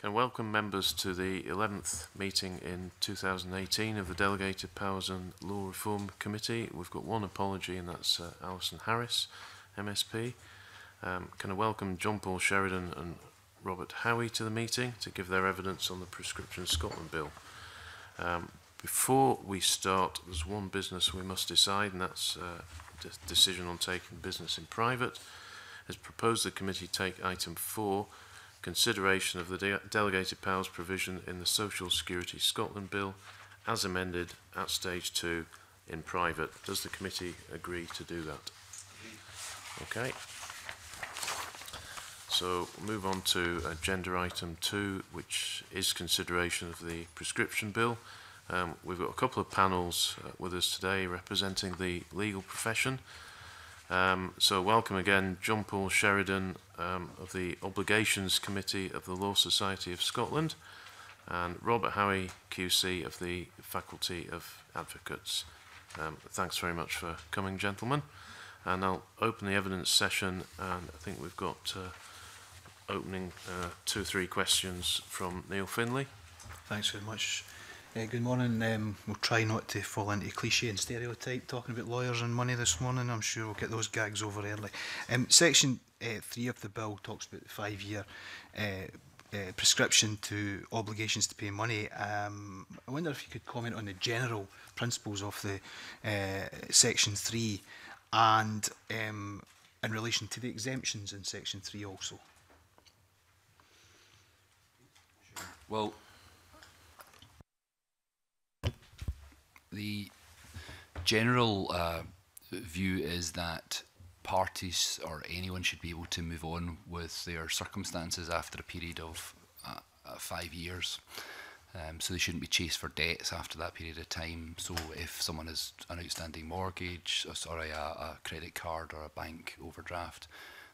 Can welcome members to the 11th meeting in 2018 of the Delegated Powers and Law Reform Committee. We've got one apology, and that's uh, Alison Harris, MSP. Um, can I welcome John Paul Sheridan and Robert Howie to the meeting to give their evidence on the Prescription Scotland Bill. Um, before we start, there's one business we must decide, and that's uh, de decision on taking business in private. As proposed, the committee take item 4 consideration of the de delegated powers provision in the Social Security Scotland Bill as amended at stage two in private. Does the committee agree to do that? Okay. So move on to agenda item two, which is consideration of the prescription bill. Um, we've got a couple of panels uh, with us today representing the legal profession. Um, so welcome again, John Paul Sheridan um, of the Obligations Committee of the Law Society of Scotland and Robert Howie QC of the Faculty of Advocates. Um, thanks very much for coming, gentlemen. And I'll open the evidence session and I think we've got uh, opening uh, two or three questions from Neil Finley. Thanks very much. Uh, good morning. Um, we'll try not to fall into cliche and stereotype talking about lawyers and money this morning. I'm sure we'll get those gags over early. Um, section uh, eh, 3 of the bill talks about the five year uh, eh, prescription to obligations to pay money. Um, I wonder if you could comment on the general principles of the uh, section 3 and um, in relation to the exemptions in section 3 also. Well, the general uh, view is that parties or anyone should be able to move on with their circumstances after a period of uh, uh five years. Um, so they shouldn't be chased for debts after that period of time. So if someone has an outstanding mortgage, or uh, sorry, a, a credit card or a bank overdraft,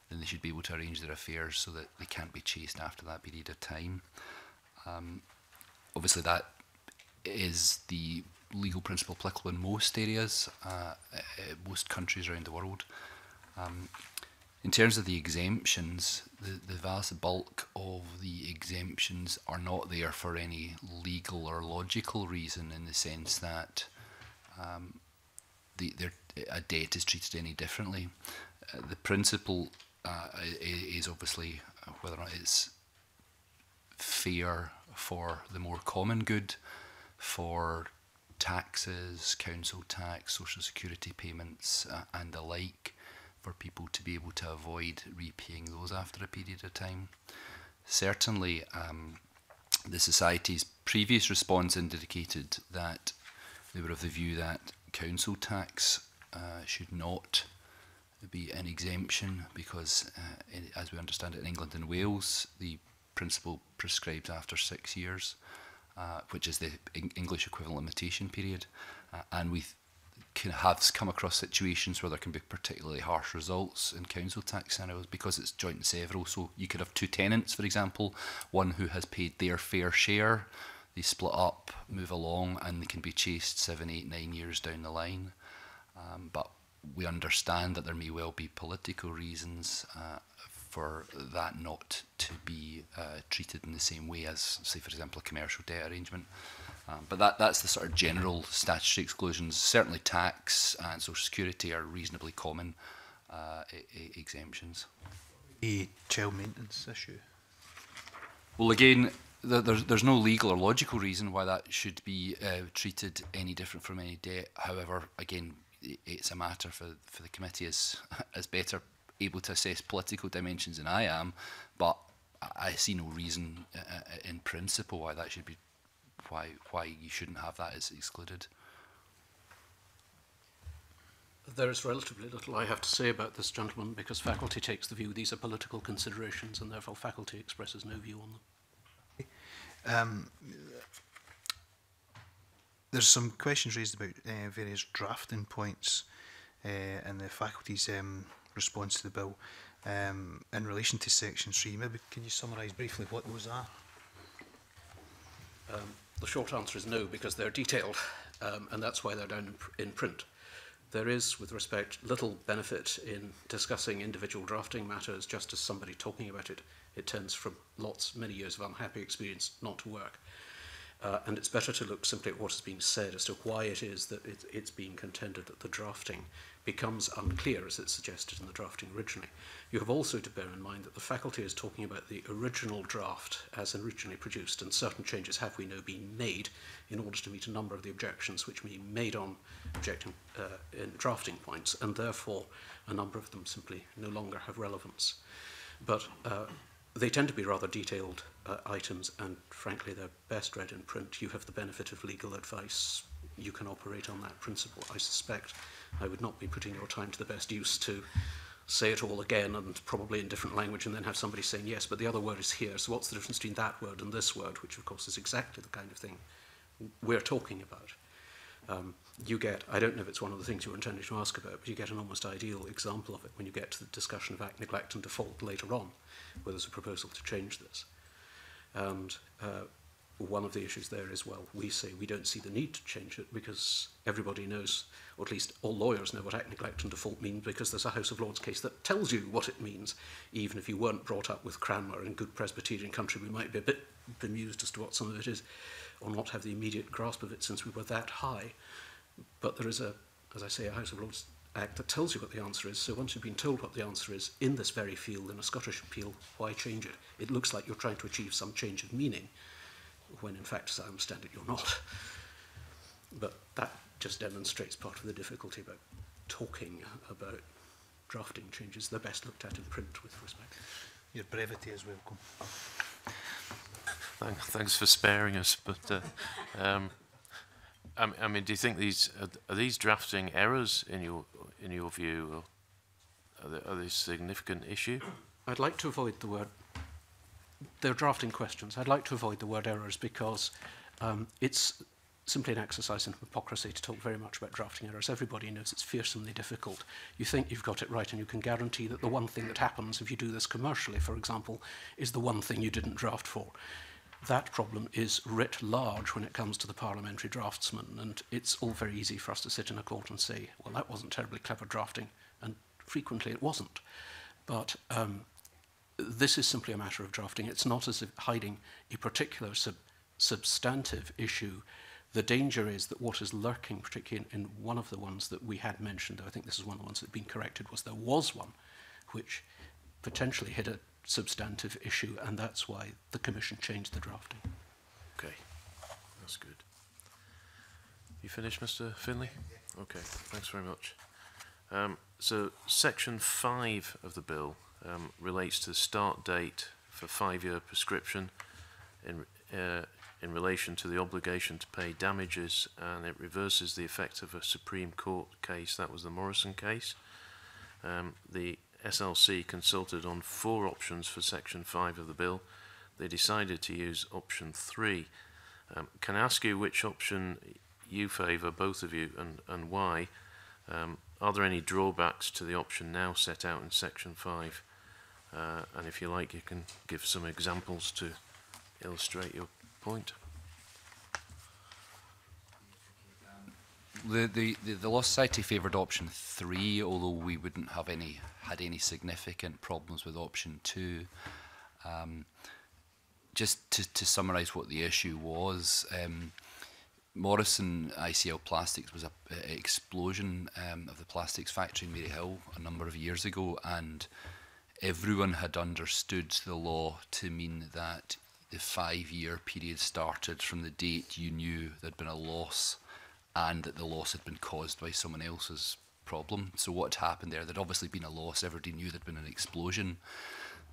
then they should be able to arrange their affairs so that they can't be chased after that period of time. Um, obviously, that is the legal principle applicable in most areas, uh, eh, eh, most countries around the world. Um, in terms of the exemptions, the, the vast bulk of the exemptions are not there for any legal or logical reason in the sense that um, the, their, a debt is treated any differently. Uh, the principle uh, is obviously whether or not it's fair for the more common good, for taxes, council tax, social security payments uh, and the like for people to be able to avoid repaying those after a period of time. Certainly, um, the Society's previous response indicated that they were of the view that council tax uh, should not be an exemption because, uh, in, as we understand it in England and Wales, the principle prescribes after six years uh, which is the English equivalent limitation period. Uh, and we can have come across situations where there can be particularly harsh results in council tax scenarios because it's joint and several. So you could have two tenants, for example, one who has paid their fair share, they split up, move along, and they can be chased seven, eight, nine years down the line. Um, but we understand that there may well be political reasons uh, for that not to be uh, treated in the same way as, say, for example, a commercial debt arrangement. Um, but that, that's the sort of general statutory exclusions. Certainly, tax and social security are reasonably common uh, e, e, exemptions. The child maintenance issue. Well, again, there's, there's no legal or logical reason why that should be uh, treated any different from any debt. However, again, it's a matter for, for the committee as, as better able to assess political dimensions than I am, but I, see no reason uh, uh, uh, in principle why that should be, why why you shouldn't have that as excluded. There is relatively little I have to say about this gentleman because faculty takes the view these are political considerations and therefore faculty expresses no view on them. Um, there's some questions raised about uh, various drafting points uh, and the faculty's um, response to the bill. Um, in relation to Section 3, maybe can you summarise briefly what those are? Um, the short answer is no, because they're detailed, um, and that's why they're down in, pr in print. There is, with respect, little benefit in discussing individual drafting matters just as somebody talking about it. It turns from lots, many years of unhappy experience not to work. Uh, and it's better to look simply at what has been said as to why it is that it, it's being contended that the drafting becomes unclear as it's suggested in the drafting originally. You have also to bear in mind that the faculty is talking about the original draft as originally produced, and certain changes have, we know, been made in order to meet a number of the objections which we made on objecting, uh, in drafting points, and therefore a number of them simply no longer have relevance. But uh, they tend to be rather detailed uh, items, and frankly, they're best read in print. You have the benefit of legal advice. You can operate on that principle, I suspect. I would not be putting your time to the best use to say it all again and probably in different language and then have somebody saying yes, but the other word is here. So what's the difference between that word and this word, which of course is exactly the kind of thing we're talking about. Um, you get, I don't know if it's one of the things you were intending to ask about, but you get an almost ideal example of it when you get to the discussion of act, neglect and default later on, where there's a proposal to change this. And uh, one of the issues there is well, we say we don't see the need to change it because everybody knows, or at least all lawyers know what act neglect and default mean because there's a House of Lords case that tells you what it means. Even if you weren't brought up with Cranmer in good Presbyterian country, we might be a bit bemused as to what some of it is, or not have the immediate grasp of it since we were that high. But there is a, as I say, a House of Lords Act that tells you what the answer is. So once you've been told what the answer is in this very field, in a Scottish appeal, why change it? It looks like you're trying to achieve some change of meaning when in fact, as I understand it, you're not. But that just demonstrates part of the difficulty about talking about drafting changes. They're best looked at in print with respect. Your brevity is welcome. Thank, thanks for sparing us. But uh, um, I, I mean, do you think these are, are these drafting errors in your in your view, or are there, are they a significant issue? I'd like to avoid the word they're drafting questions. I'd like to avoid the word errors because um, it's simply an exercise in hypocrisy to talk very much about drafting errors. Everybody knows it's fearsomely difficult. You think you've got it right and you can guarantee that the one thing that happens if you do this commercially, for example, is the one thing you didn't draft for. That problem is writ large when it comes to the parliamentary draftsman and it's all very easy for us to sit in a court and say, well, that wasn't terribly clever drafting and frequently it wasn't. But um, this is simply a matter of drafting. It's not as if hiding a particular sub substantive issue. The danger is that what is lurking, particularly in, in one of the ones that we had mentioned, though I think this is one of the ones that had been corrected, was there was one which potentially hit a substantive issue, and that's why the Commission changed the drafting. Okay, that's good. You finished, Mr. Finley? Okay, thanks very much. Um, so, section 5 of the bill um, relates to the start date for five-year prescription in, uh, in relation to the obligation to pay damages and it reverses the effect of a Supreme Court case, that was the Morrison case. Um, the SLC consulted on four options for Section 5 of the bill. They decided to use option 3. Um, can I ask you which option you favour, both of you, and, and why? Um, are there any drawbacks to the option now set out in Section 5? Uh, and if you like, you can give some examples to illustrate your point. The, the, the, the Law Society favoured option three, although we wouldn't have any had any significant problems with option two. Um, just to, to summarise what the issue was, um, Morrison ICL Plastics was an explosion um, of the plastics factory in Maryhill a number of years ago, and everyone had understood the law to mean that the five year period started from the date you knew there'd been a loss and that the loss had been caused by someone else's problem. So, what had happened there? There'd obviously been a loss, everybody knew there'd been an explosion,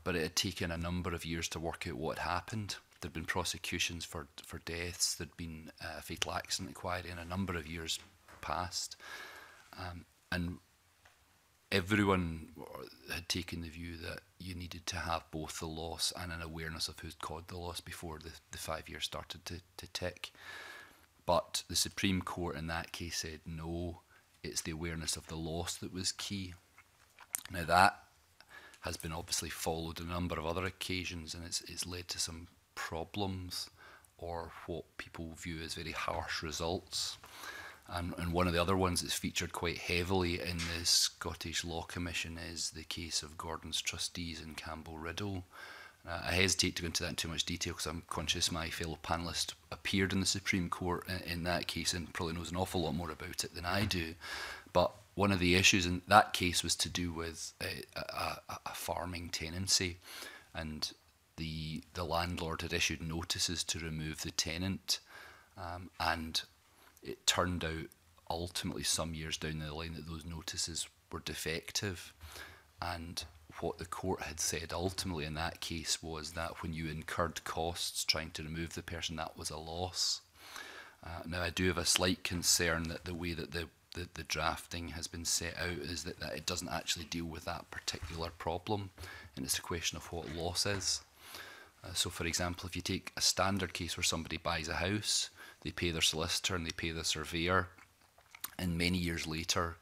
but it had taken a number of years to work out what happened. There'd been prosecutions for, for deaths, there'd been a fatal accident inquiry, and a number of years passed. Um, and everyone had taken the view that you needed to have both the loss and an awareness of who'd caused the loss before the, the five years started to, to tick. But the Supreme Court in that case said no, it's the awareness of the loss that was key. Now that has been obviously followed on a number of other occasions and it's, it's led to some problems or what people view as very harsh results. And, and, one of the other ones that's featured quite heavily in the Scottish Law Commission is the case of Gordon's trustees in Campbell Riddle. Uh, I hesitate to go into that in too much detail because I'm conscious my fellow panellist appeared in the Supreme Court in, in, that case and probably knows an awful lot more about it than I do. But one of the issues in that case was to do with a, a, a farming tenancy, and the the landlord had issued notices to remove the tenant, um, and it turned out ultimately some years down the line that those notices were defective. And what the court had said ultimately in that case was that when you incurred costs trying to remove the person, that was a loss. Uh, now, I do have a slight concern that the way that the, the, the drafting has been set out is that, that it doesn't actually deal with that particular problem, and it's a question of what loss is. Uh, so, for example, if you take a standard case where somebody buys a house, They pay their solicitor and they pay the surveyor. And many years later,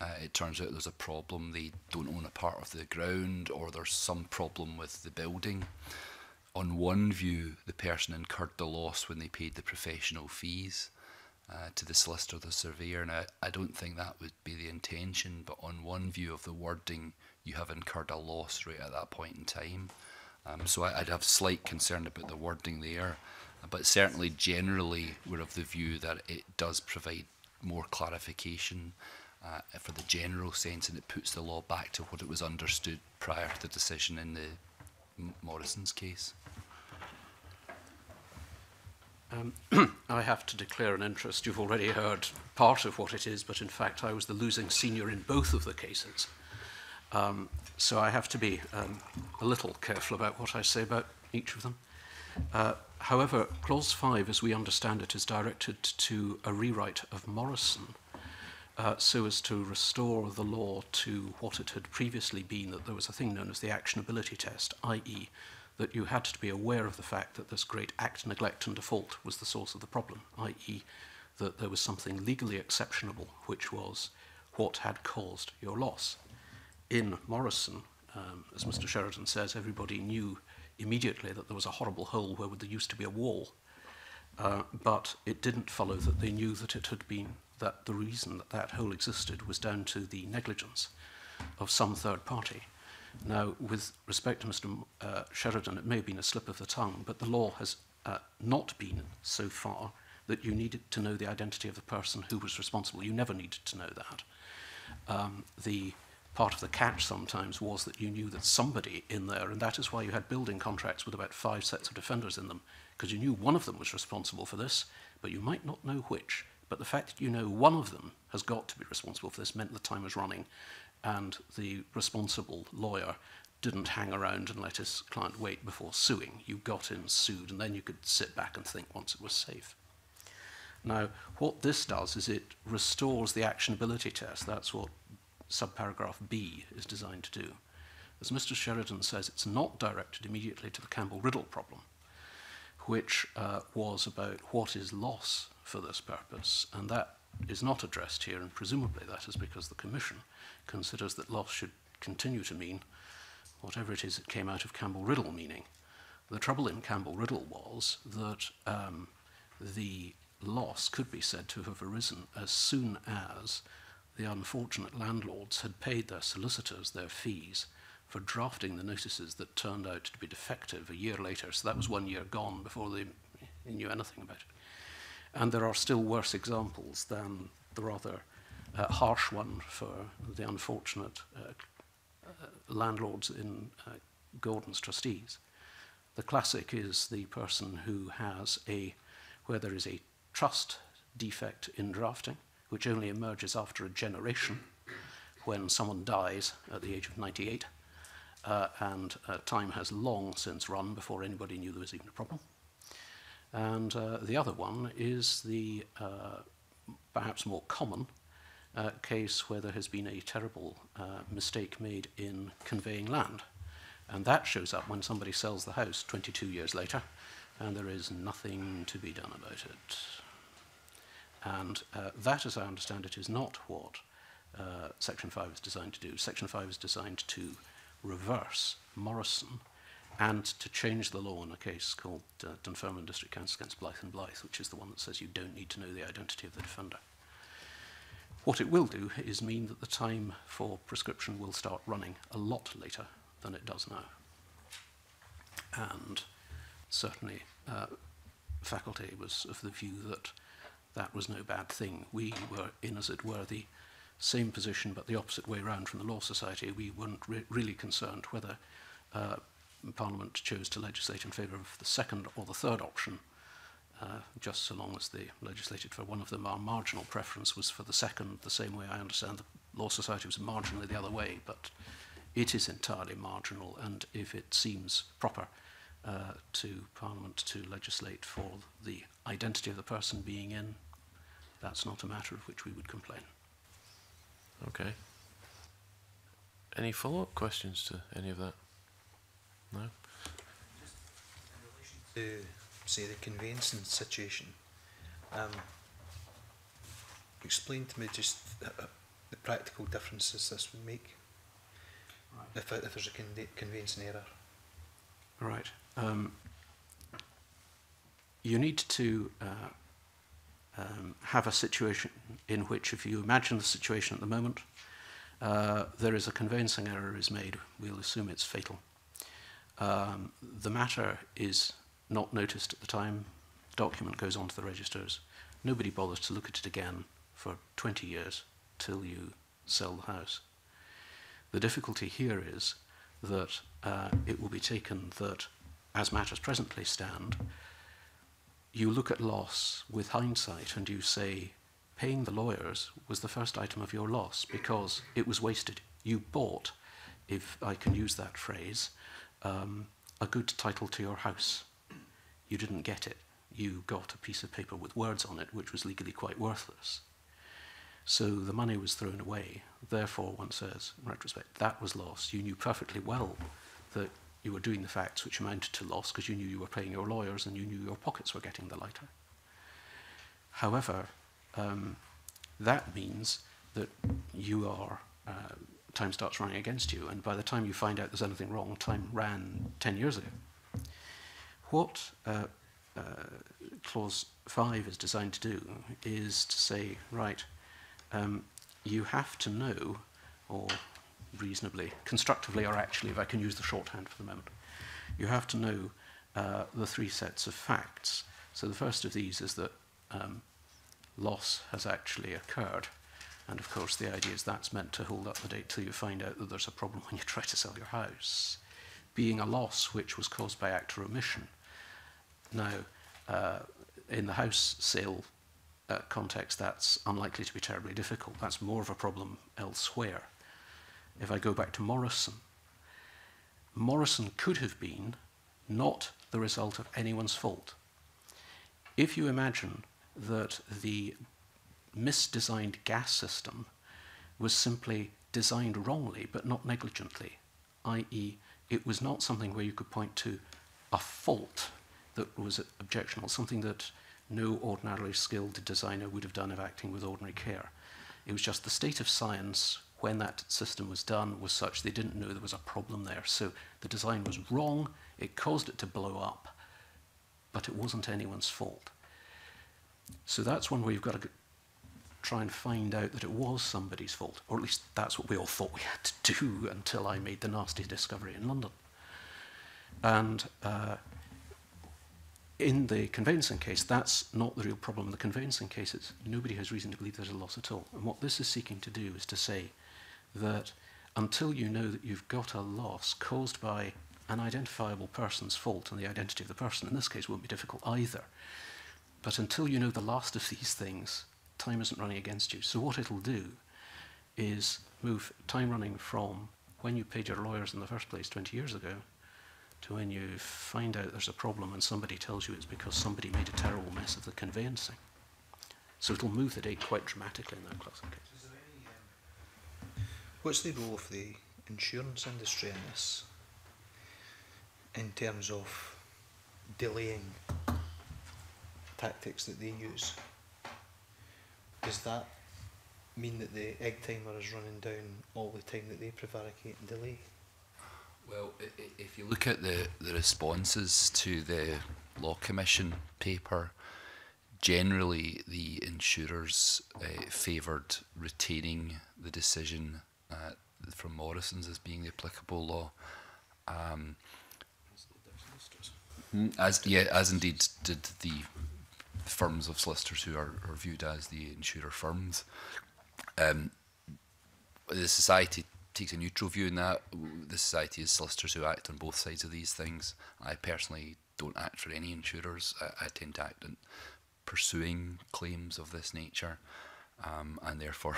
uh, it turns out there's a problem. They don't own a part of the ground, or there's some problem with the building. On one view, the person incurred the loss when they paid the professional fees uh, to the solicitor, the surveyor, Now, I, don't think that would be the intention. But on one view of the wording, you have incurred a loss right at that point in time. Um, so I, would have slight concern about the wording there. but certainly generally we're of the view that it does provide more clarification uh, for the general sense and it puts the law back to what it was understood prior to the decision in the Morrison's case. Um, I have to declare an interest. You've already heard part of what it is, but in fact, I was the losing senior in both of the cases. Um, so I have to be um, a little careful about what I say about each of them. Uh, However, Clause 5, as we understand it, is directed to a rewrite of Morrison uh, so as to restore the law to what it had previously been, that there was a thing known as the actionability test, i.e., that you had to be aware of the fact that this great act, neglect, and default was the source of the problem, i.e., that there was something legally exceptionable, which was what had caused your loss. In Morrison, um, as Mr. Sheridan says, everybody knew immediately that there was a horrible hole where there used to be a wall. Uh, but it didn't follow that they knew that it had been that the reason that that hole existed was down to the negligence of some third party. Now, with respect to Mr. Uh, Sheridan, it may have been a slip of the tongue, but the law has uh, not been so far that you needed to know the identity of the person who was responsible. You never needed to know that. Um, the part of the catch sometimes was that you knew that somebody in there, and that is why you had building contracts with about five sets of defenders in them, because you knew one of them was responsible for this, but you might not know which. But the fact that you know one of them has got to be responsible for this meant the time was running, and the responsible lawyer didn't hang around and let his client wait before suing. You got him sued, and then you could sit back and think once it was safe. Now, what this does is it restores the actionability test. That's what subparagraph B is designed to do. As Mr. Sheridan says, it's not directed immediately to the Campbell-Riddle problem, which uh, was about what is loss for this purpose, and that is not addressed here, and presumably that is because the Commission considers that loss should continue to mean whatever it is that came out of Campbell-Riddle meaning. The trouble in Campbell-Riddle was that um, the loss could be said to have arisen as soon as the unfortunate landlords had paid their solicitors their fees for drafting the notices that turned out to be defective a year later. So that was one year gone before they knew anything about it. And there are still worse examples than the rather uh, harsh one for the unfortunate uh, uh, landlords in uh, Gordon's trustees. The classic is the person who has a, where there is a trust defect in drafting, which only emerges after a generation when someone dies at the age of 98. Uh, and uh, time has long since run before anybody knew there was even a problem. And uh, the other one is the uh, perhaps more common uh, case where there has been a terrible uh, mistake made in conveying land. And that shows up when somebody sells the house 22 years later, and there is nothing to be done about it. And uh, that, as I understand it, is not what uh, Section 5 is designed to do. Section 5 is designed to reverse Morrison and to change the law in a case called uh, Dunfermline District Council against Blyth and Blyth, which is the one that says you don't need to know the identity of the defender. What it will do is mean that the time for prescription will start running a lot later than it does now. And certainly, uh, faculty was of the view that that was no bad thing. We were in, as it were, the same position, but the opposite way round from the Law Society. We weren't re really concerned whether uh, Parliament chose to legislate in favour of the second or the third option, uh, just so long as they legislated for one of them. Our marginal preference was for the second, the same way I understand the Law Society was marginally the other way, but it is entirely marginal, and if it seems proper uh, to Parliament to legislate for the identity of the person being in, That's not a matter of which we would complain. Okay. Any follow-up questions to any of that? No? Just in relation to, say, the conveyancing situation, um, explain to me just uh, uh, the practical differences this would make right. if, if there's a con conveyancing error. Right. Um, you need to uh, um, have a situation in which, if you imagine the situation at the moment, uh, there is a conveyancing error is made. We'll assume it's fatal. Um, the matter is not noticed at the time. Document goes onto the registers. Nobody bothers to look at it again for 20 years till you sell the house. The difficulty here is that uh, it will be taken that, as matters presently stand, you look at loss with hindsight and you say, paying the lawyers was the first item of your loss because it was wasted. You bought, if I can use that phrase, um, a good title to your house. You didn't get it. You got a piece of paper with words on it, which was legally quite worthless. So the money was thrown away. Therefore, one says, in retrospect, that was loss. You knew perfectly well that you were doing the facts which amounted to loss because you knew you were paying your lawyers and you knew your pockets were getting the lighter. However, um, that means that you are, uh, time starts running against you, and by the time you find out there's anything wrong, time ran 10 years ago. What uh, uh, Clause 5 is designed to do is to say, right, um, you have to know, or reasonably, constructively, or actually, if I can use the shorthand for the moment. You have to know uh, the three sets of facts. So the first of these is that um, loss has actually occurred. And of course, the idea is that's meant to hold up the date till you find out that there's a problem when you try to sell your house, being a loss which was caused by act or omission. Now, uh, in the house sale uh, context, that's unlikely to be terribly difficult. That's more of a problem elsewhere if I go back to Morrison, Morrison could have been not the result of anyone's fault. If you imagine that the misdesigned gas system was simply designed wrongly but not negligently, i.e., it was not something where you could point to a fault that was objectionable, something that no ordinarily skilled designer would have done of acting with ordinary care. It was just the state of science when that system was done was such they didn't know there was a problem there. So the design was wrong, it caused it to blow up, but it wasn't anyone's fault. So that's one where you've got to try and find out that it was somebody's fault, or at least that's what we all thought we had to do until I made the nasty discovery in London. And uh, in the conveyancing case, that's not the real problem. In the conveyancing case, it's nobody has reason to believe there's a loss at all. And what this is seeking to do is to say, that until you know that you've got a loss caused by an identifiable person's fault, and the identity of the person in this case won't be difficult either. But until you know the last of these things, time isn't running against you. So what it'll do is move time running from when you paid your lawyers in the first place 20 years ago to when you find out there's a problem and somebody tells you it's because somebody made a terrible mess of the conveyancing. So it'll move the date quite dramatically in that class of case. What's the role of the insurance industry in this? In terms of delaying tactics that they use? Does that mean that the egg timer is running down all the time that they prevaricate and delay? Well, if you look at the, the responses to the Law Commission paper, generally the insurers uh, favoured retaining the decision uh, from Morrison's as being the applicable law. Um, hmm, as yeah, as indeed did the firms of solicitors who are, are viewed as the insurer firms. Um, the society takes a neutral view in that. The society is solicitors who act on both sides of these things. I personally don't act for any insurers. I, I tend to act in pursuing claims of this nature, um, and therefore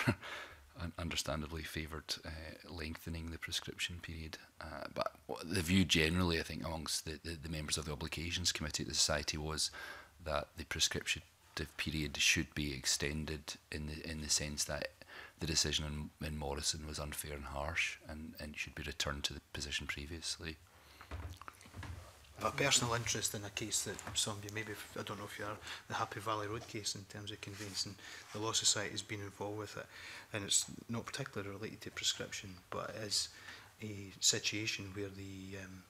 understandably favoured uh, lengthening the prescription period. Uh, but the view generally, I think, amongst the, the, the members of the Obligations Committee at the Society was that the prescription period should be extended in the in the sense that the decision in, in Morrison was unfair and harsh and, and should be returned to the position previously a personal interest in a case that some of you maybe, I don't know if you are, the Happy Valley Road case in terms of convincing The Law Society has been involved with it, and it's not particularly related to prescription, but it is a situation where the um,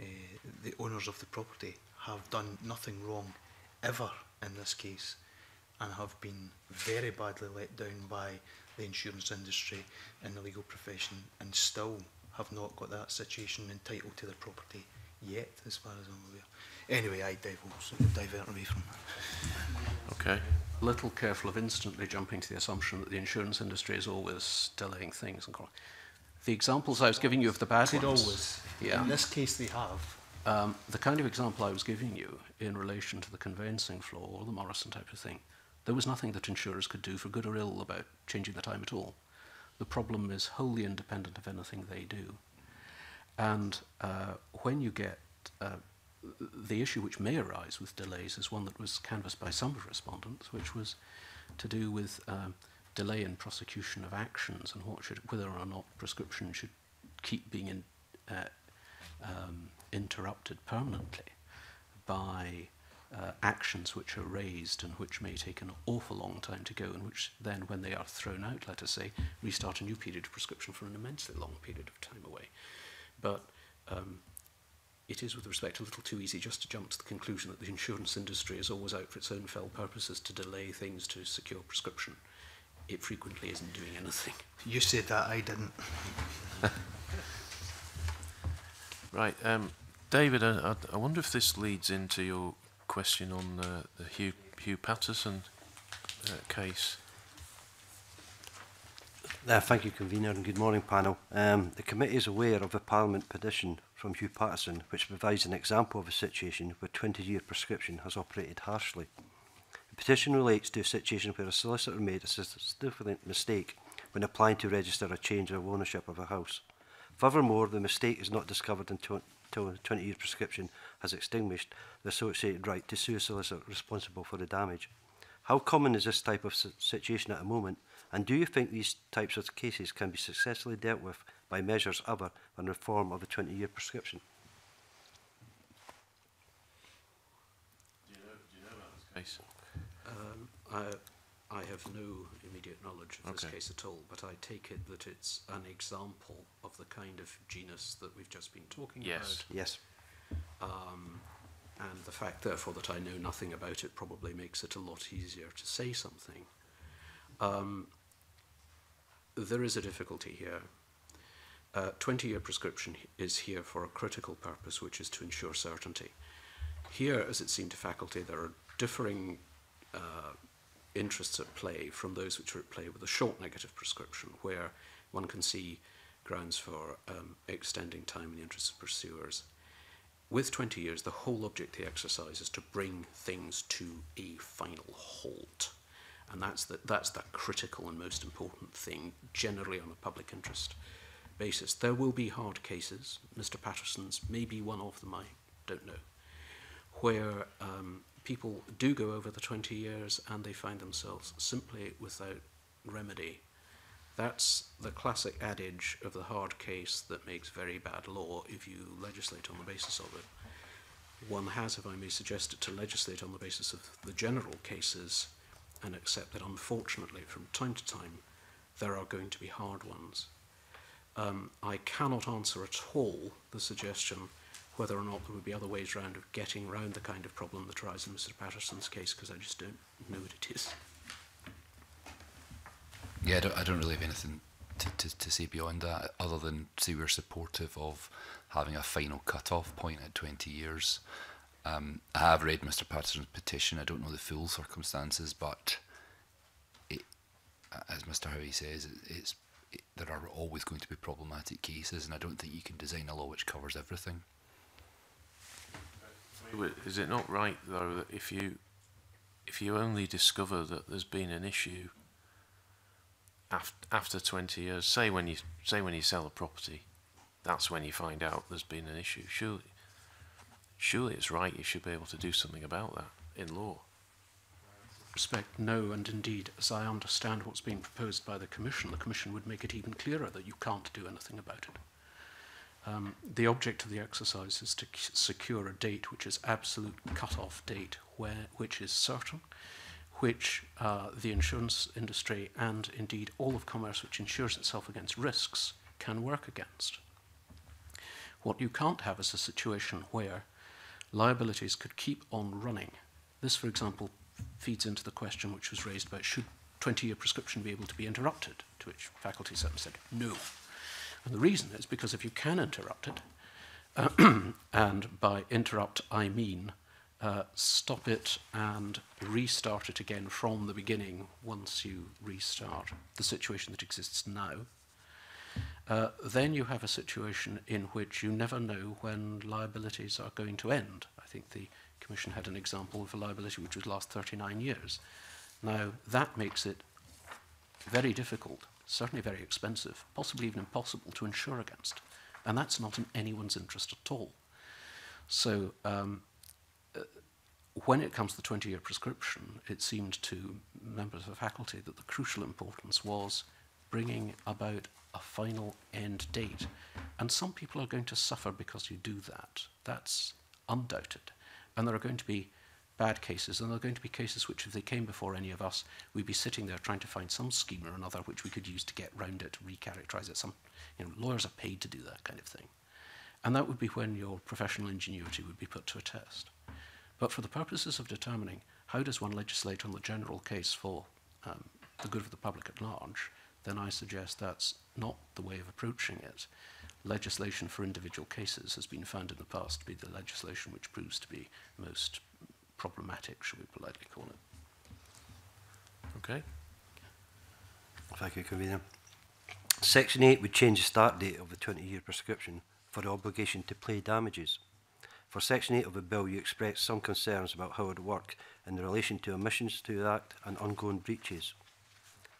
uh, the owners of the property have done nothing wrong ever in this case and have been very badly let down by the insurance industry and the legal profession and still have not got that situation entitled to their property yet, as far as I'm aware. Anyway, I divulge, divert away from that. Okay. Little careful of instantly jumping to the assumption that the insurance industry is always delaying things and the examples I was giving you of the bad ones. always. Yeah. In this case, they have. Um, the kind of example I was giving you in relation to the conveyancing flaw or the Morrison type of thing, there was nothing that insurers could do for good or ill about changing the time at all. The problem is wholly independent of anything they do. And uh, when you get uh, the issue which may arise with delays is one that was canvassed by some of respondents, which was to do with um, delay in prosecution of actions and what should, whether or not prescription should keep being in, uh, um, interrupted permanently by uh, actions which are raised and which may take an awful long time to go and which then when they are thrown out, let us say, restart a new period of prescription for an immensely long period of time away. But um, it is, with respect, a little too easy just to jump to the conclusion that the insurance industry is always out for its own fell purposes to delay things to secure prescription. It frequently isn't doing anything. You said that, I didn't. right, um, David, I, I, wonder if this leads into your question on uh, the Hugh, Hugh Patterson uh, case. Uh, thank you, Convener, and good morning, panel. Um, the committee is aware of a Parliament petition from Hugh Patterson which provides an example of a situation where 20-year prescription has operated harshly. The petition relates to a situation where a solicitor made a significant mistake when applying to register a change of ownership of a house. Furthermore, the mistake is not discovered until a 20-year prescription has extinguished the associated right to sue a solicitor responsible for the damage. How common is this type of situation at the moment, And do you think these types of cases can be successfully dealt with by measures other than reform of the 20 year prescription? Do you know, do you know about this case? Um, I, I have no immediate knowledge of okay. this case at all, but I take it that it's an example of the kind of genus that we've just been talking yes. about. Yes. Um, and the fact, therefore, that I know nothing about it probably makes it a lot easier to say something. Um, there is a difficulty here. A 20 year prescription is here for a critical purpose, which is to ensure certainty. Here, as it seemed to faculty, there are differing uh, interests at play from those which are at play with a short negative prescription, where one can see grounds for um, extending time in the interests of pursuers. With 20 years, the whole object of the exercise is to bring things to a final halt. And that's the, that's the critical and most important thing, generally on a public interest basis. There will be hard cases, Mr. Patterson's maybe one of them, I don't know, where um, people do go over the 20 years and they find themselves simply without remedy. That's the classic adage of the hard case that makes very bad law if you legislate on the basis of it. One has, if I may suggest it, to legislate on the basis of the general cases and accept that unfortunately from time to time there are going to be hard ones. Um, I cannot answer at all the suggestion whether or not there would be other ways round of getting round the kind of problem that arises in Mr. Patterson's case because I just don't know what it is. Yeah, I don't, I don't really have anything to, to, to say beyond that other than say we're supportive of having a final cut-off point at 20 years. Um, I have read Mr. Patterson's petition. I don't know the full circumstances, but it, as Mr. Howie says, it, it's it, there are always going to be problematic cases, and I don't think you can design a law which covers everything. Is it not right though that if you if you only discover that there's been an issue after after 20 years, say when you say when you sell a property, that's when you find out there's been an issue. Surely surely it's right you should be able to do something about that in law. Respect, no, and indeed, as I understand what's been proposed by the Commission, the Commission would make it even clearer that you can't do anything about it. Um, the object of the exercise is to secure a date which is absolute cut-off date, where, which is certain, which uh, the insurance industry and indeed all of commerce which insures itself against risks can work against. What you can't have is a situation where liabilities could keep on running. This, for example, feeds into the question which was raised about should 20-year prescription be able to be interrupted, to which faculty certainly said no. And the reason is because if you can interrupt it, uh, and by interrupt I mean uh, stop it and restart it again from the beginning once you restart the situation that exists now, uh, then you have a situation in which you never know when liabilities are going to end. I think the Commission had an example of a liability which would last 39 years. Now, that makes it very difficult, certainly very expensive, possibly even impossible to insure against. And that's not in anyone's interest at all. So, um, uh, when it comes to the 20 year prescription, it seemed to members of the faculty that the crucial importance was bringing about a final end date. And some people are going to suffer because you do that. That's undoubted. And there are going to be bad cases, and there are going to be cases which, if they came before any of us, we'd be sitting there trying to find some scheme or another which we could use to get round it, recharacterize it. Some you know, lawyers are paid to do that kind of thing. And that would be when your professional ingenuity would be put to a test. But for the purposes of determining how does one legislate on the general case for um, the good of the public at large, then I suggest that's not the way of approaching it. Legislation for individual cases has been found in the past to be the legislation which proves to be most problematic, should we politely call it. Okay. Thank you, Convener. Section 8 would change the start date of the 20-year prescription for the obligation to pay damages. For Section 8 of the bill, you expressed some concerns about how it would work in relation to omissions to the Act and ongoing breaches.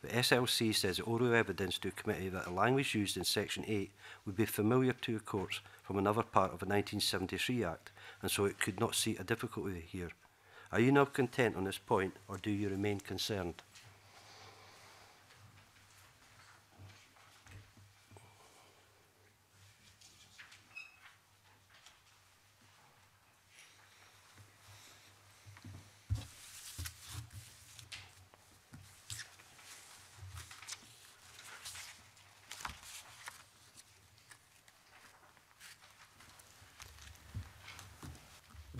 The SLC says oral evidence to a committee that the language used in Section 8 would be familiar to courts from another part of the 1973 Act, and so it could not see a difficulty here. Are you now content on this point, or do you remain concerned?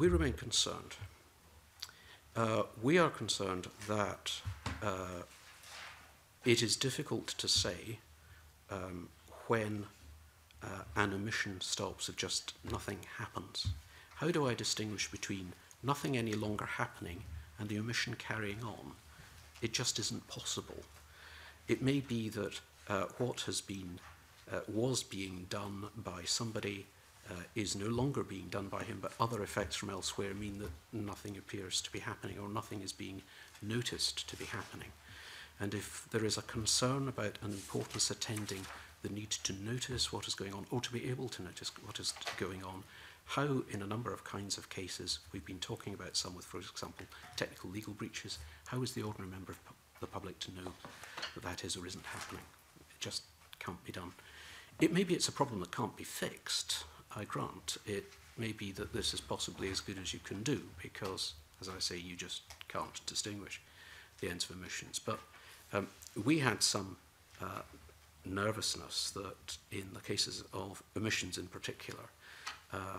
we remain concerned. Uh, we are concerned that uh, it is difficult to say um, when uh, an emission stops if just nothing happens. How do I distinguish between nothing any longer happening and the emission carrying on? It just isn't possible. It may be that uh, what has been uh, was being done by somebody uh, is no longer being done by him, but other effects from elsewhere mean that nothing appears to be happening or nothing is being noticed to be happening. And if there is a concern about an importance attending the need to notice what is going on or to be able to notice what is going on, how in a number of kinds of cases we've been talking about some with, for example, technical legal breaches, how is the ordinary member of pu the public to know that that is or isn't happening? It just can't be done. It maybe it's a problem that can't be fixed. I grant it may be that this is possibly as good as you can do because, as I say, you just can't distinguish the ends of emissions. But um, we had some uh, nervousness that in the cases of emissions in particular, uh,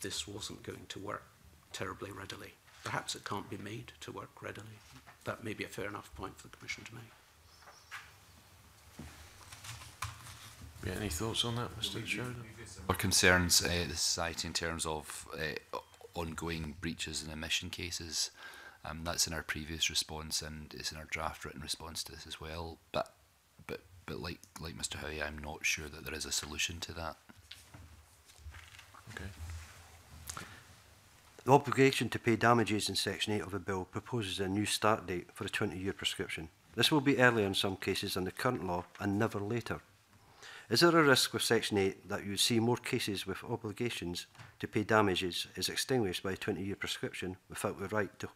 this wasn't going to work terribly readily. Perhaps it can't be made to work readily. That may be a fair enough point for the Commission to make. Yeah, any thoughts on that, Mr. Sheridan? Our concerns uh, the society in terms of uh, ongoing breaches and emission cases. Um, that's in our previous response and it's in our draft written response to this as well. But but but like like Mr. Howie, I'm not sure that there is a solution to that. Okay. The obligation to pay damages in Section 8 of the Bill proposes a new start date for a 20-year prescription. This will be earlier in some cases than the current law and never later. Is there a risk with Section 8 that you see more cases with obligations to pay damages is extinguished by a 20-year prescription without the right to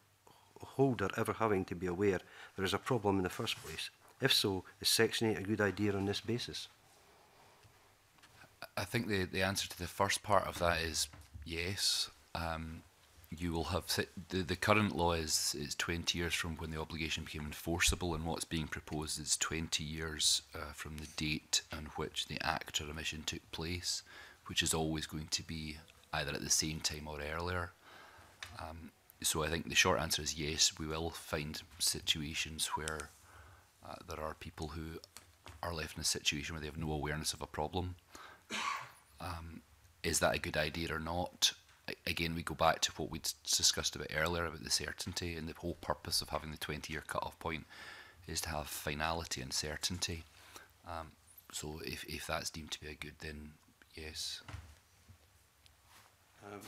holder ever having to be aware there is a problem in the first place? If so, is Section 8 a good idea on this basis? I think the, the answer to the first part of that is yes. Um, you will have the, the current law is is 20 years from when the obligation became enforceable and what's being proposed is 20 years uh, from the date on which the act or omission took place which is always going to be either at the same time or earlier um, so I think the short answer is yes we will find situations where uh, there are people who are left in a situation where they have no awareness of a problem um, is that a good idea or not again, we go back to what we discussed a bit earlier about the certainty and the whole purpose of having the 20 year cut off point is to have finality and certainty. Um, so if, if that's deemed to be a good, then yes. Um,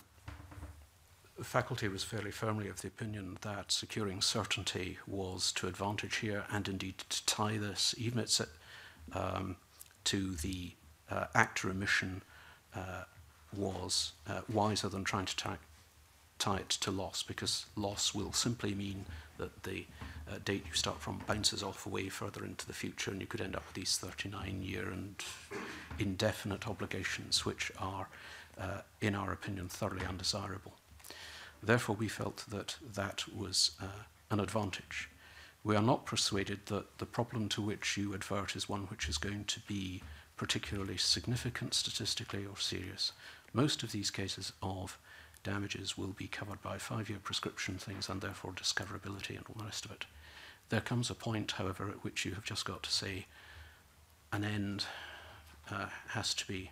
faculty was fairly firmly of the opinion that securing certainty was to advantage here and indeed to tie this, even it's, at, um, to the uh, ACTA emission uh, was uh, wiser than trying to tie, tie it to loss because loss will simply mean that the uh, date you start from bounces off away further into the future and you could end up with these 39 year and indefinite obligations which are uh, in our opinion thoroughly undesirable therefore we felt that that was uh, an advantage we are not persuaded that the problem to which you advert is one which is going to be particularly significant statistically or serious Most of these cases of damages will be covered by five-year prescription things and therefore discoverability and all the rest of it. There comes a point, however, at which you have just got to say an end uh, has to be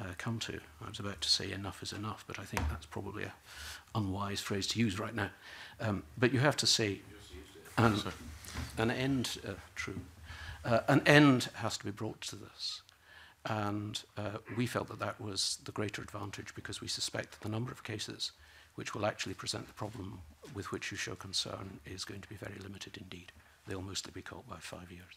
uh, come to. I was about to say enough is enough, but I think that's probably an unwise phrase to use right now. Um, but you have to say an, an end, uh, true, uh, an end has to be brought to this. And uh, we felt that that was the greater advantage because we suspect that the number of cases which will actually present the problem with which you show concern is going to be very limited indeed. They'll mostly be caught by five years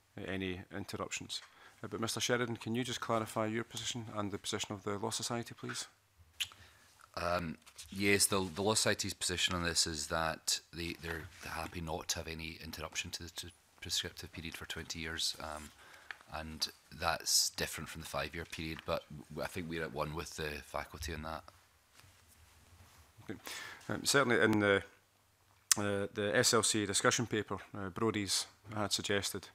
uh, any interruptions. Uh, but Mr Sheridan, can you just clarify your position and the position of the Law Society, please? Um, yes, the, the Law Society's position on this is that they, they're happy not to have any interruption to the to prescriptive period for 20 years. Um, and that's different from the five-year period, but I think we're at one with the faculty on that. Um, certainly in the, uh, the SLC discussion paper, uh, Brodie's had suggested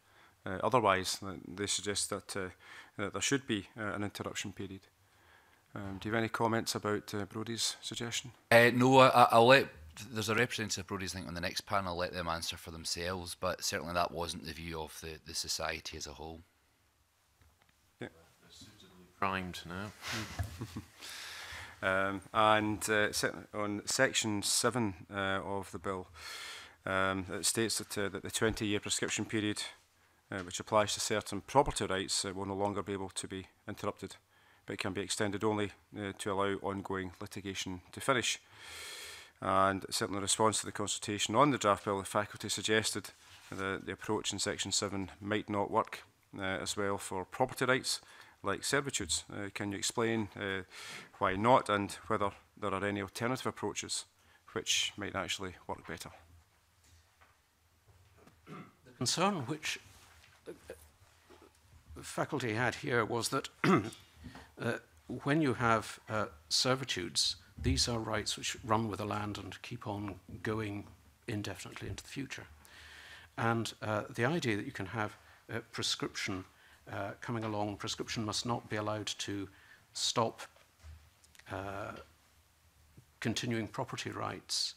uh, otherwise. Uh, they suggest that, uh, that there should be uh, an interruption period. Um, do you have any comments about uh, Brodie's suggestion? Uh, no, I, I'll let there's a representative of Brodie's, think, on the next panel. Let them answer for themselves, but certainly that wasn't the view of the, the society as a whole. Yeah. Primed now. Um, and uh, on section 7 uh, of the bill, um, it states that, uh, that the 20-year prescription period, uh, which applies to certain property rights, uh, will no longer be able to be interrupted, but can be extended only uh, to allow ongoing litigation to finish. And certainly in response to the consultation on the draft bill, the faculty suggested that the approach in section 7 might not work uh, as well for property rights, like servitudes. Uh, can you explain uh, why not and whether there are any alternative approaches which might actually work better? The concern which the uh, faculty had here was that uh, when you have uh, servitudes, these are rights which run with the land and keep on going indefinitely into the future. And uh, the idea that you can have prescription uh, coming along, prescription must not be allowed to stop uh, continuing property rights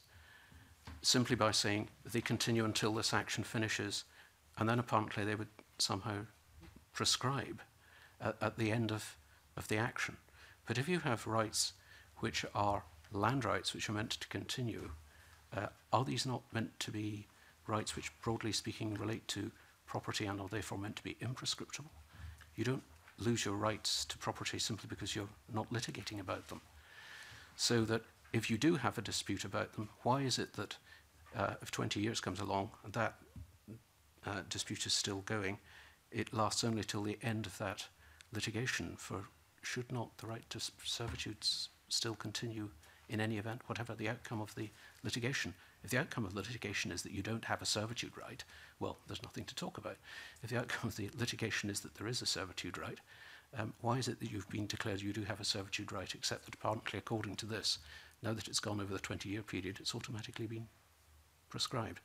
simply by saying they continue until this action finishes, and then apparently they would somehow prescribe at, at the end of, of the action. But if you have rights which are land rights which are meant to continue, uh, are these not meant to be rights which, broadly speaking, relate to property and are therefore meant to be imprescriptible? You don't lose your rights to property simply because you're not litigating about them. So that if you do have a dispute about them, why is it that uh, if 20 years comes along and that uh, dispute is still going, it lasts only till the end of that litigation for should not the right to servitude still continue in any event, whatever the outcome of the litigation? If the outcome of litigation is that you don't have a servitude right, well, there's nothing to talk about. If the outcome of the litigation is that there is a servitude right, um, why is it that you've been declared you do have a servitude right, except that apparently according to this, now that it's gone over the 20-year period, it's automatically been prescribed?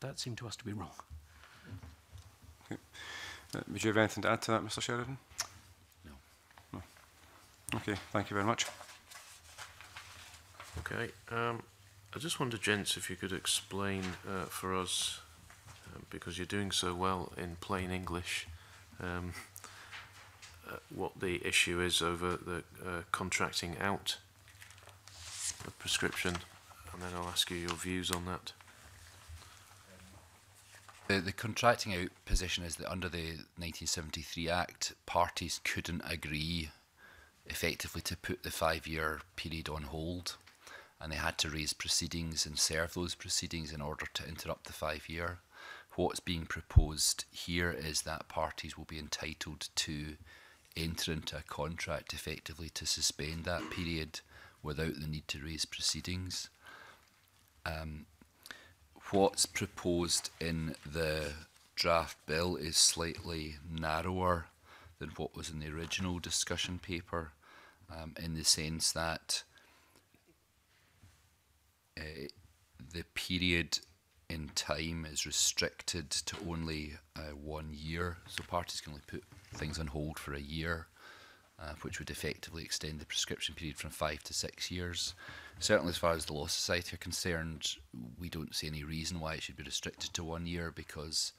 That seemed to us to be wrong. Okay. Uh, would you have anything to add to that, Mr Sheridan? No. No. Okay, thank you very much. Okay. Um, I just wonder, gents, if you could explain uh, for us, uh, because you're doing so well in plain English, um, uh, what the issue is over the uh, contracting out the prescription, and then I'll ask you your views on that. The, the contracting out position is that under the 1973 Act, parties couldn't agree effectively to put the five year period on hold and they had to raise proceedings and serve those proceedings in order to interrupt the five year. What's being proposed here is that parties will be entitled to enter into a contract effectively to suspend that period without the need to raise proceedings. Um, what's proposed in the draft bill is slightly narrower than what was in the original discussion paper um, in the sense that the period in time is restricted to only uh, one year, so parties can only put things on hold for a year, uh, which would effectively extend the prescription period from five to six years. Certainly, as far as the Law Society are concerned, we don't see any reason why it should be restricted to one year because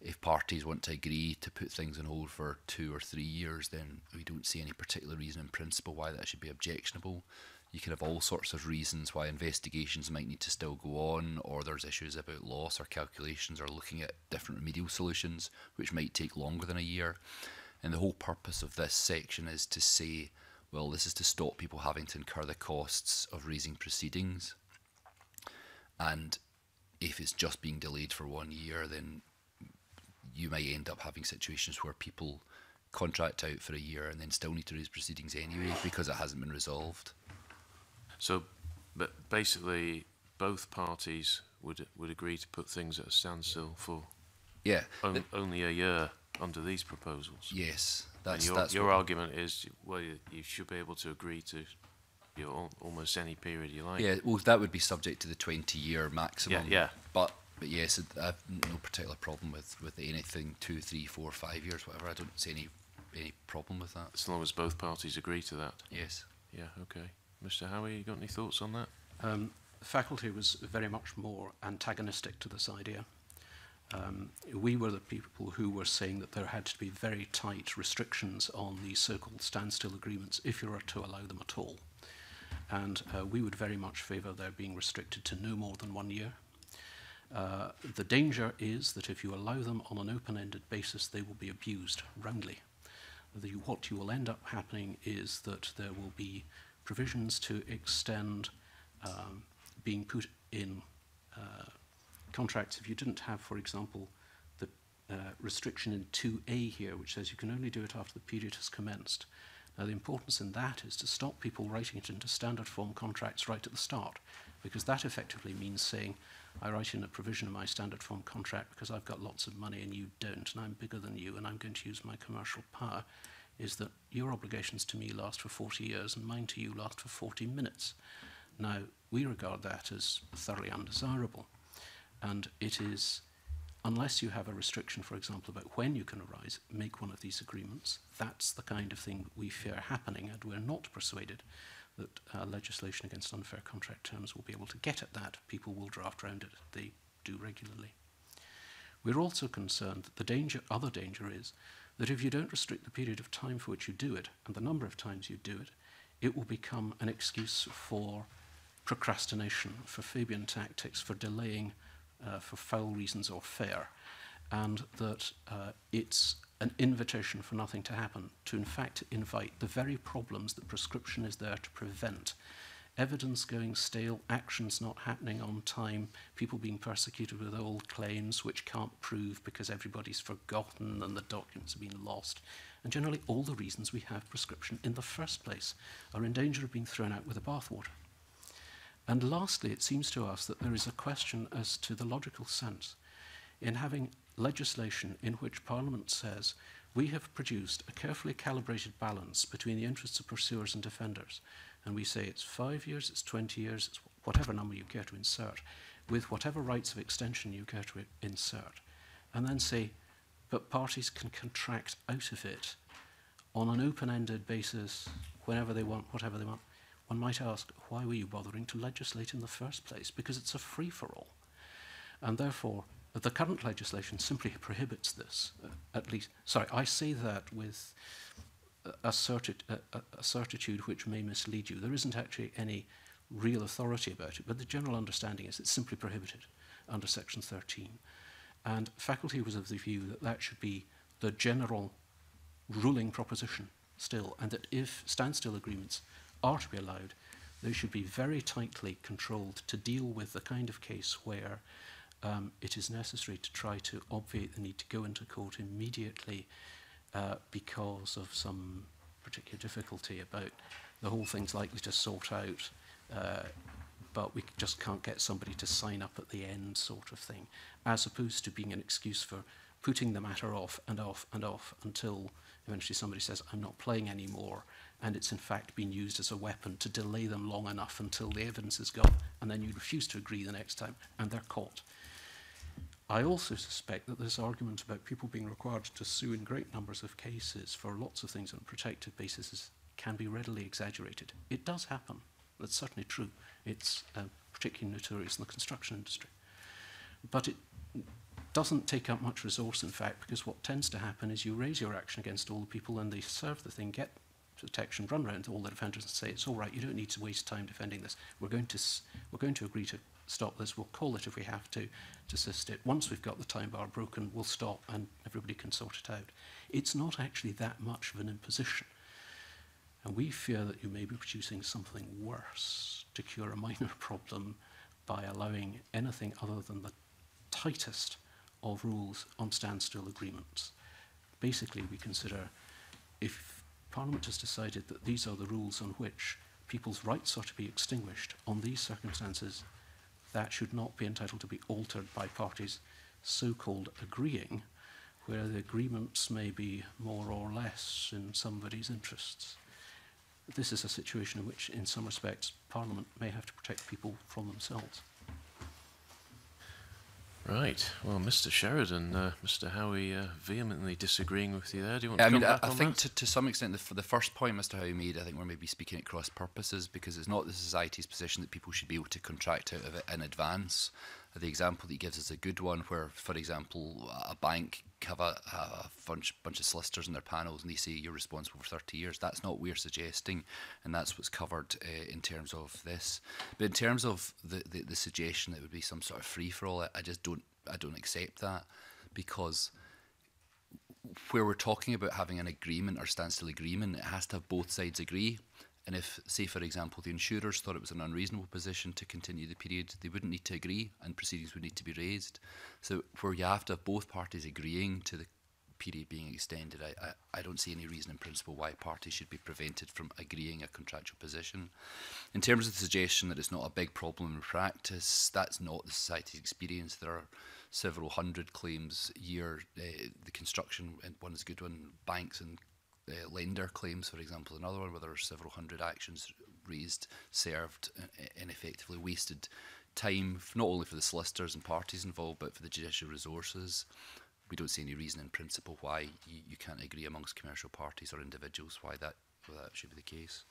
if parties want to agree to put things on hold for two or three years, then we don't see any particular reason in principle why that should be objectionable you can have all sorts of reasons why investigations might need to still go on, or there's issues about loss or calculations, or looking at different remedial solutions, which might take longer than a year. And the whole purpose of this section is to say, well, this is to stop people having to incur the costs of raising proceedings. And if it's just being delayed for one year, then you may end up having situations where people contract out for a year and then still need to raise proceedings anyway because it hasn't been resolved. So, but basically, both parties would would agree to put things at a standstill for yeah on, only a year under these proposals. Yes, that's and your, that's your argument is well you, you, should be able to agree to your almost any period you like. Yeah, well that would be subject to the twenty year maximum. Yeah, yeah. But but yes, I've no particular problem with with anything two, three, four, five years, whatever. I don't see any any problem with that. As long as both parties agree to that. Yes. Yeah. Okay. Mr. Howie, you got any thoughts on that? Um, faculty was very much more antagonistic to this idea. Um, we were the people who were saying that there had to be very tight restrictions on these so-called standstill agreements if you were to allow them at all. And uh, we would very much favour their being restricted to no more than one year. Uh, the danger is that if you allow them on an open-ended basis, they will be abused roundly. The, what you will end up happening is that there will be provisions to extend um, being put in uh, contracts if you didn't have, for example, the uh, restriction in 2A here, which says you can only do it after the period has commenced. Now, the importance in that is to stop people writing it into standard form contracts right at the start, because that effectively means saying, I write in a provision of my standard form contract because I've got lots of money and you don't, and I'm bigger than you, and I'm going to use my commercial power is that your obligations to me last for 40 years and mine to you last for 40 minutes. Now, we regard that as thoroughly undesirable. And it is, unless you have a restriction, for example, about when you can arise, make one of these agreements, that's the kind of thing we fear happening, and we're not persuaded that uh, legislation against unfair contract terms will be able to get at that. People will draft around it. They do regularly. We're also concerned that the danger, other danger is that if you don't restrict the period of time for which you do it and the number of times you do it, it will become an excuse for procrastination, for Fabian tactics, for delaying, uh, for foul reasons or fair, and that uh, it's an invitation for nothing to happen, to in fact invite the very problems that prescription is there to prevent evidence going stale, actions not happening on time, people being persecuted with old claims which can't prove because everybody's forgotten and the documents have been lost. And generally, all the reasons we have prescription in the first place are in danger of being thrown out with the bathwater. And lastly, it seems to us that there is a question as to the logical sense in having legislation in which Parliament says we have produced a carefully calibrated balance between the interests of pursuers and defenders and we say it's five years, it's 20 years, it's whatever number you care to insert, with whatever rights of extension you care to insert, and then say, but parties can contract out of it on an open-ended basis whenever they want, whatever they want. One might ask, why were you bothering to legislate in the first place? Because it's a free-for-all. And therefore, the current legislation simply prohibits this, uh, at least. Sorry, I say that with a, certi a, a certitude which may mislead you. There isn't actually any real authority about it, but the general understanding is it's simply prohibited under Section 13. And faculty was of the view that that should be the general ruling proposition still, and that if standstill agreements are to be allowed, they should be very tightly controlled to deal with the kind of case where um, it is necessary to try to obviate the need to go into court immediately uh, because of some particular difficulty about the whole thing's likely to sort out, uh, but we just can't get somebody to sign up at the end, sort of thing, as opposed to being an excuse for putting the matter off and off and off until eventually somebody says, I'm not playing anymore. And it's in fact been used as a weapon to delay them long enough until the evidence is gone, and then you refuse to agree the next time, and they're caught. I also suspect that this argument about people being required to sue in great numbers of cases for lots of things on a protective basis is, can be readily exaggerated. It does happen. That's certainly true. It's uh, particularly notorious in the construction industry. But it doesn't take up much resource, in fact, because what tends to happen is you raise your action against all the people and they serve the thing, get protection, run around to all the defenders and say, it's all right, you don't need to waste time defending this. We're going to, we're going to agree to stop this. We'll call it if we have to, to assist it. Once we've got the time bar broken, we'll stop and everybody can sort it out. It's not actually that much of an imposition. And we fear that you may be producing something worse to cure a minor problem by allowing anything other than the tightest of rules on standstill agreements. Basically, we consider if Parliament has decided that these are the rules on which people's rights are to be extinguished on these circumstances, that should not be entitled to be altered by parties so called agreeing, where the agreements may be more or less in somebody's interests. This is a situation in which, in some respects, Parliament may have to protect people from themselves. Right. Well, Mr. Sheridan, uh, Mr. Howie uh, vehemently disagreeing with you there. Do you want yeah, to I mean, I, I think that? to, to some extent, the, the first point Mr. Howie made, I think we're maybe speaking at cross purposes because it's not the society's position that people should be able to contract out of it in advance. The example that he gives is a good one, where, for example, a bank have a, a bunch, bunch of solicitors in their panels and they say you're responsible for 30 years. That's not what we're suggesting, and that's what's covered uh, in terms of this. But in terms of the, the, the suggestion that it would be some sort of free for all, I, I just don't I don't accept that because where we're talking about having an agreement or standstill agreement, it has to have both sides agree. And if, say, for example, the insurers thought it was an unreasonable position to continue the period, they wouldn't need to agree and proceedings would need to be raised. So, where you have to have both parties agreeing to the period being extended, I, I, I don't see any reason in principle why parties should be prevented from agreeing a contractual position. In terms of the suggestion that it's not a big problem in practice, that's not the society's experience. There are several hundred claims a year. Uh, the construction one is a good one, banks and uh, lender claims, for example, another one where there are several hundred actions raised, served, uh, and effectively wasted time, not only for the solicitors and parties involved, but for the judicial resources. We don't see any reason in principle why you, you can't agree amongst commercial parties or individuals why that, why that should be the case.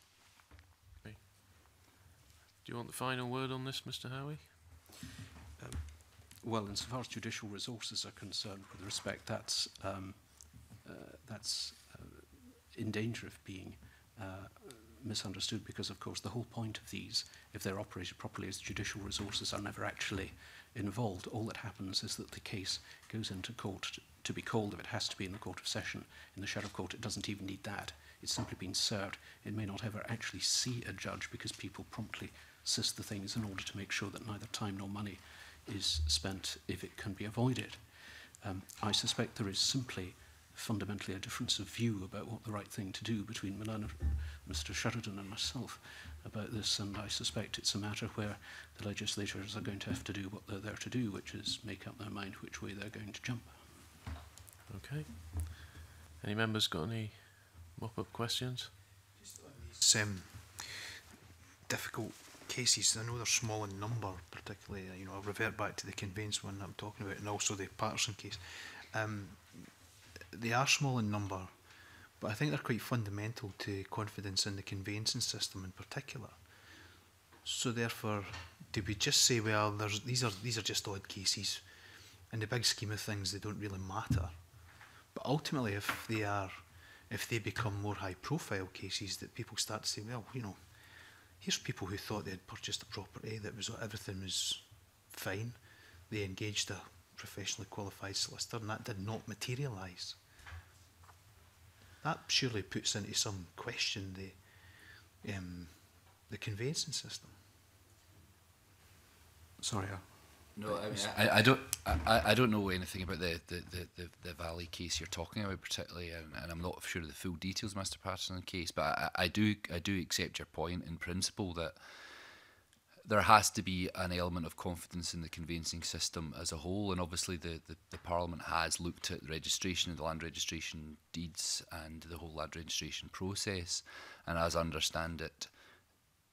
Okay. Do you want the final word on this, Mr. Howie? Um, well, insofar as judicial resources are concerned, with respect, that's um, uh, that's in danger of being uh, misunderstood because, of course, the whole point of these, if they're operated properly, is judicial resources are never actually involved. All that happens is that the case goes into court to be called if it has to be in the court of session. In the sheriff court, it doesn't even need that. It's simply been served. It may not ever actually see a judge because people promptly assist the things in order to make sure that neither time nor money is spent if it can be avoided. Um, I suspect there is simply fundamentally a difference of view about what the right thing to do between Milan, Mr. Sheridan and myself about this, and I suspect it's a matter where the legislators are going to have to do what they're there to do, which is make up their mind which way they're going to jump. Okay. Any members got any mop-up questions? It's um, difficult cases. I know they're small in number, particularly. You know, I'll revert back to the conveyance one I'm talking about, and also the Patterson case. Um, they are small in number, but I think they're quite fundamental to confidence in the conveyancing system in particular. So therefore, do we just say, well, there's, these are these are just odd cases, in the big scheme of things, they don't really matter. But ultimately, if they are, if they become more high-profile cases, that people start to say, well, you know, here's people who thought they had purchased a property that was everything was fine. They engaged a professionally qualified solicitor, and that did not materialise that surely puts into some question the um, the conveyancing system. Sorry, no, I, mean, I, I don't. I, I don't know anything about the the, the, the, the Valley case you're talking about particularly, and, and, I'm not sure of the full details, Mr. Patterson case. But I, I do I do accept your point in principle that there has to be an element of confidence in the conveyancing system as a whole, and obviously the, the, the Parliament has looked at the registration and the land registration deeds and the whole land registration process, and as I understand it,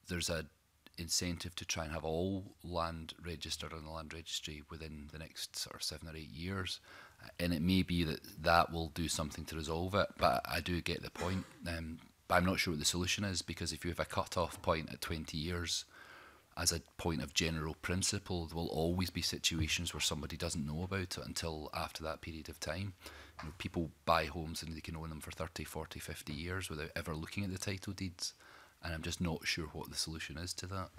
there's a incentive to try and have all land registered on the land registry within the next sort of seven or eight years. And it may be that that will do something to resolve it, but I do get the point. Um, but I'm not sure what the solution is because if you have a cut off point at 20 years, as a point of general principle, there will always be situations where somebody doesn't know about it until after that period of time. You know, people buy homes and they can own them for 30, 40, 50 years without ever looking at the title deeds. And I'm just not sure what the solution is to that.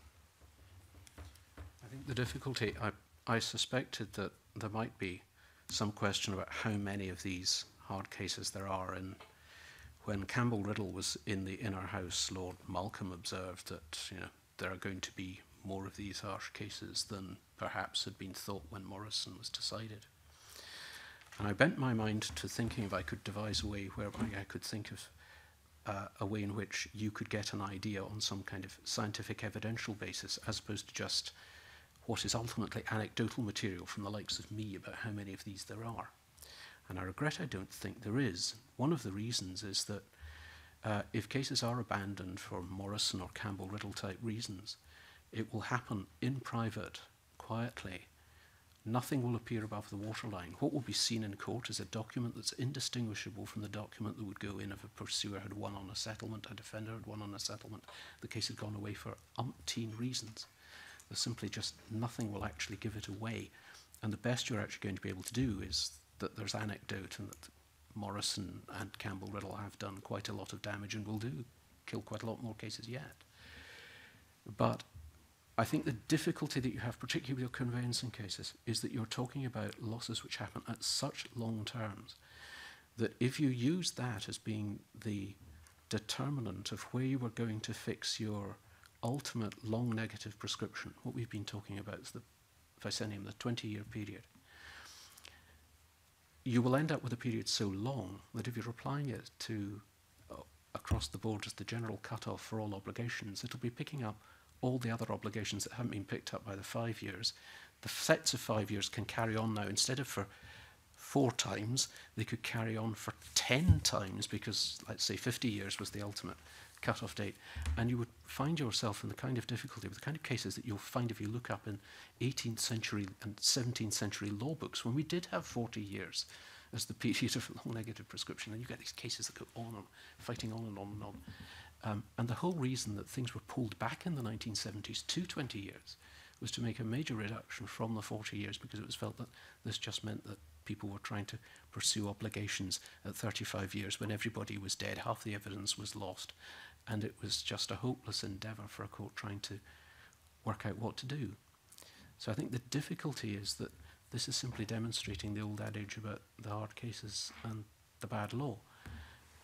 I think the difficulty, I, I suspected that there might be some question about how many of these hard cases there are. And when Campbell Riddle was in the Inner House, Lord Malcolm observed that, you know, there are going to be more of these harsh cases than perhaps had been thought when Morrison was decided. And I bent my mind to thinking if I could devise a way whereby I could think of uh, a way in which you could get an idea on some kind of scientific evidential basis as opposed to just what is ultimately anecdotal material from the likes of me about how many of these there are. And I regret I don't think there is. One of the reasons is that Uh, if cases are abandoned for Morrison or Campbell Riddle type reasons, it will happen in private, quietly. Nothing will appear above the waterline. What will be seen in court is a document that's indistinguishable from the document that would go in if a pursuer had won on a settlement, a defender had won on a settlement. The case had gone away for umpteen reasons. There's simply just nothing will actually give it away. And the best you're actually going to be able to do is that there's anecdote and that Morrison and Campbell Riddle have done quite a lot of damage and will do kill quite a lot more cases yet. But I think the difficulty that you have, particularly with your conveyancing cases, is that you're talking about losses which happen at such long terms that if you use that as being the determinant of where you were going to fix your ultimate long negative prescription, what we've been talking about is the Vicenium, the 20 year period, you will end up with a period so long that if you're applying it to uh, across the board as the general cutoff for all obligations, it'll be picking up all the other obligations that haven't been picked up by the five years. The sets of five years can carry on now. Instead of for four times, they could carry on for 10 times because, let's say, 50 years was the ultimate cut-off date. And you would find yourself in the kind of difficulty with the kind of cases that you'll find if you look up in 18th century and 17th century law books when we did have 40 years as the period of long negative prescription. And you get these cases that go on and on, fighting on and on and on. Um, and the whole reason that things were pulled back in the 1970s to 20 years was to make a major reduction from the 40 years because it was felt that this just meant that people were trying to pursue obligations at 35 years when everybody was dead, half the evidence was lost, and it was just a hopeless endeavor for a court trying to work out what to do. So I think the difficulty is that this is simply demonstrating the old adage about the hard cases and the bad law.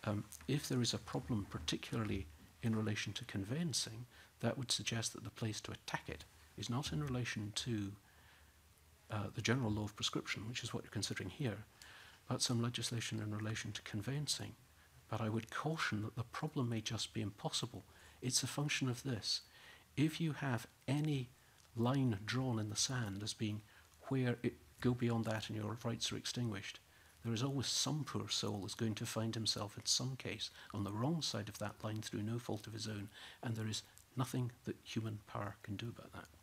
Um, if there is a problem, particularly in relation to conveyancing, that would suggest that the place to attack it is not in relation to Uh, the general law of prescription, which is what you're considering here, but some legislation in relation to conveyancing. But I would caution that the problem may just be impossible. It's a function of this. If you have any line drawn in the sand as being where it go beyond that and your rights are extinguished, there is always some poor soul that's going to find himself in some case on the wrong side of that line through no fault of his own, and there is nothing that human power can do about that.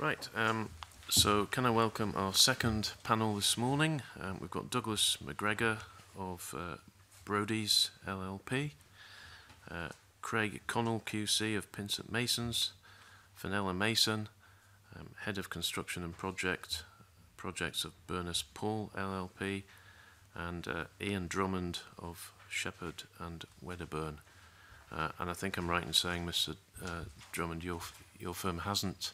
Right, um, so can I welcome our second panel this morning? Um, we've got Douglas McGregor of uh, Brodie's LLP, uh, Craig Connell QC of Pinsent Masons, Fenella Mason, um, Head of Construction and Project Projects of Burness Paul LLP, and uh, Ian Drummond of Shepherd and Wedderburn. Uh, and I think I'm right in saying, Mr. Uh, Drummond, your your firm hasn't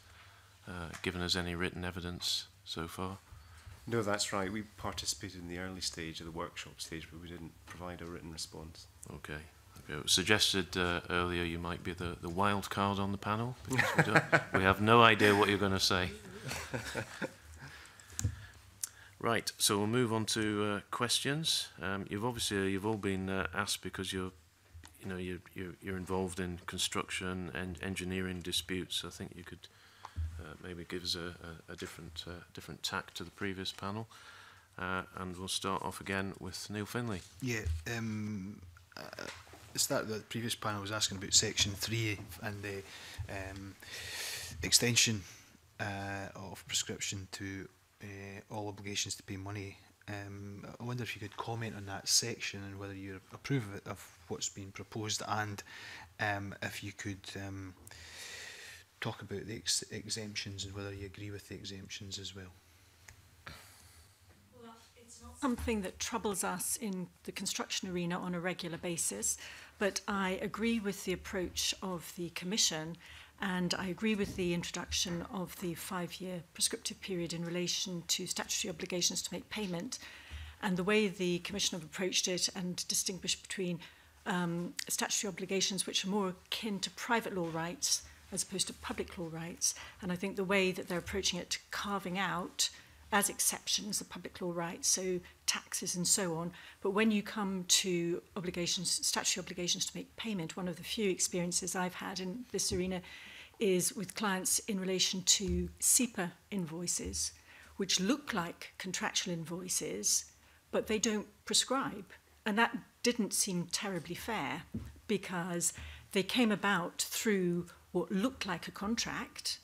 uh, given us any written evidence so far. No, that's right. We participated in the early stage of the workshop stage, but we didn't provide a written response. Okay. okay. suggested uh, earlier you might be the, the wild card on the panel because we, don't, we have no idea what you're going to say. right, so we'll move on to uh, questions. Um, you've obviously you've all been uh, asked because you're you know you're, you're, you're involved in construction and engineering disputes. I think you could Uh, maybe gives a, a, a different, uh, different tack to the previous panel. Uh, and we'll start off again with Neil Finlay. Yeah, um, the start the previous panel was asking about Section 3 and the um, extension uh, of prescription to all obligations to pay money um, I wonder if you could comment on that section and whether you approve of, it, of what's been proposed and um, if you could um, talk about the ex exemptions and whether you agree with the exemptions as well. well it's not something that troubles us in the construction arena on a regular basis, but I agree with the approach of the Commission and I agree with the introduction of the five-year prescriptive period in relation to statutory obligations to make payment and the way the Commission have approached it and distinguished between um, statutory obligations which are more akin to private law rights as opposed to public law rights. And I think the way that they're approaching it, carving out as exceptions the public law rights, so taxes and so on. But when you come to obligations, statutory obligations to make payment, one of the few experiences I've had in this arena is with clients in relation to SEPA invoices, which look like contractual invoices, but they don't prescribe. And that didn't seem terribly fair because they came about through what looked like a contract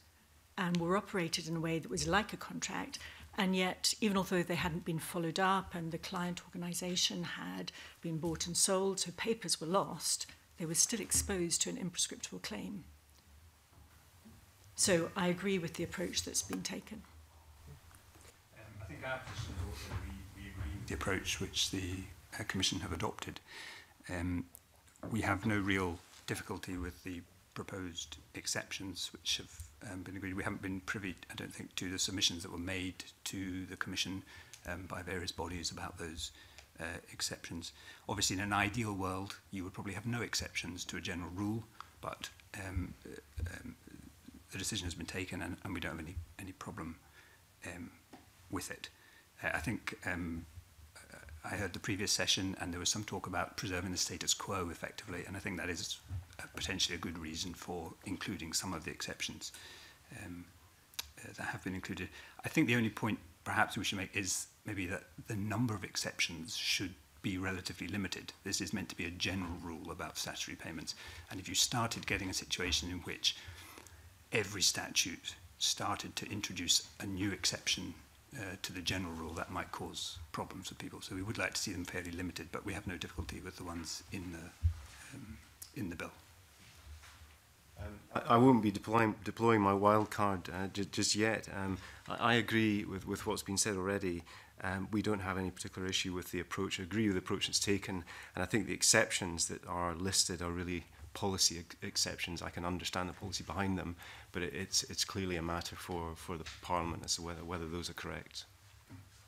and were operated in a way that was like a contract. And yet, even although they hadn't been followed up and the client organisation had been bought and sold, so papers were lost, they were still exposed to an imprescriptible claim. So I agree with the approach that's been taken. Um, I think our we, we agree with the approach which the uh, Commission have adopted. Um, we have no real difficulty with the proposed exceptions which have um, been agreed. We haven't been privy, I don't think, to the submissions that were made to the Commission um, by various bodies about those uh, exceptions. Obviously, in an ideal world, you would probably have no exceptions to a general rule, but um, uh, um, the decision has been taken and, and we don't have any, any problem um, with it. Uh, I think um, I heard the previous session and there was some talk about preserving the status quo effectively, and I think that is a, potentially a good reason for including some of the exceptions um, uh, that have been included. I think the only point perhaps we should make is maybe that the number of exceptions should be relatively limited. This is meant to be a general rule about statutory payments. And if you started getting a situation in which every statute started to introduce a new exception uh, to the general rule, that might cause problems for people. So we would like to see them fairly limited, but we have no difficulty with the ones in the, um, in the bill. Um, I, I won't be deploying, deploying my wild card uh, just yet. Um, I, I agree with, with what's been said already. Um, we don't have any particular issue with the approach. I agree with the approach that's taken, and I think the exceptions that are listed are really policy ex exceptions. I can understand the policy behind them, but it, it's, it's clearly a matter for, for the Parliament as to whether, whether those are correct.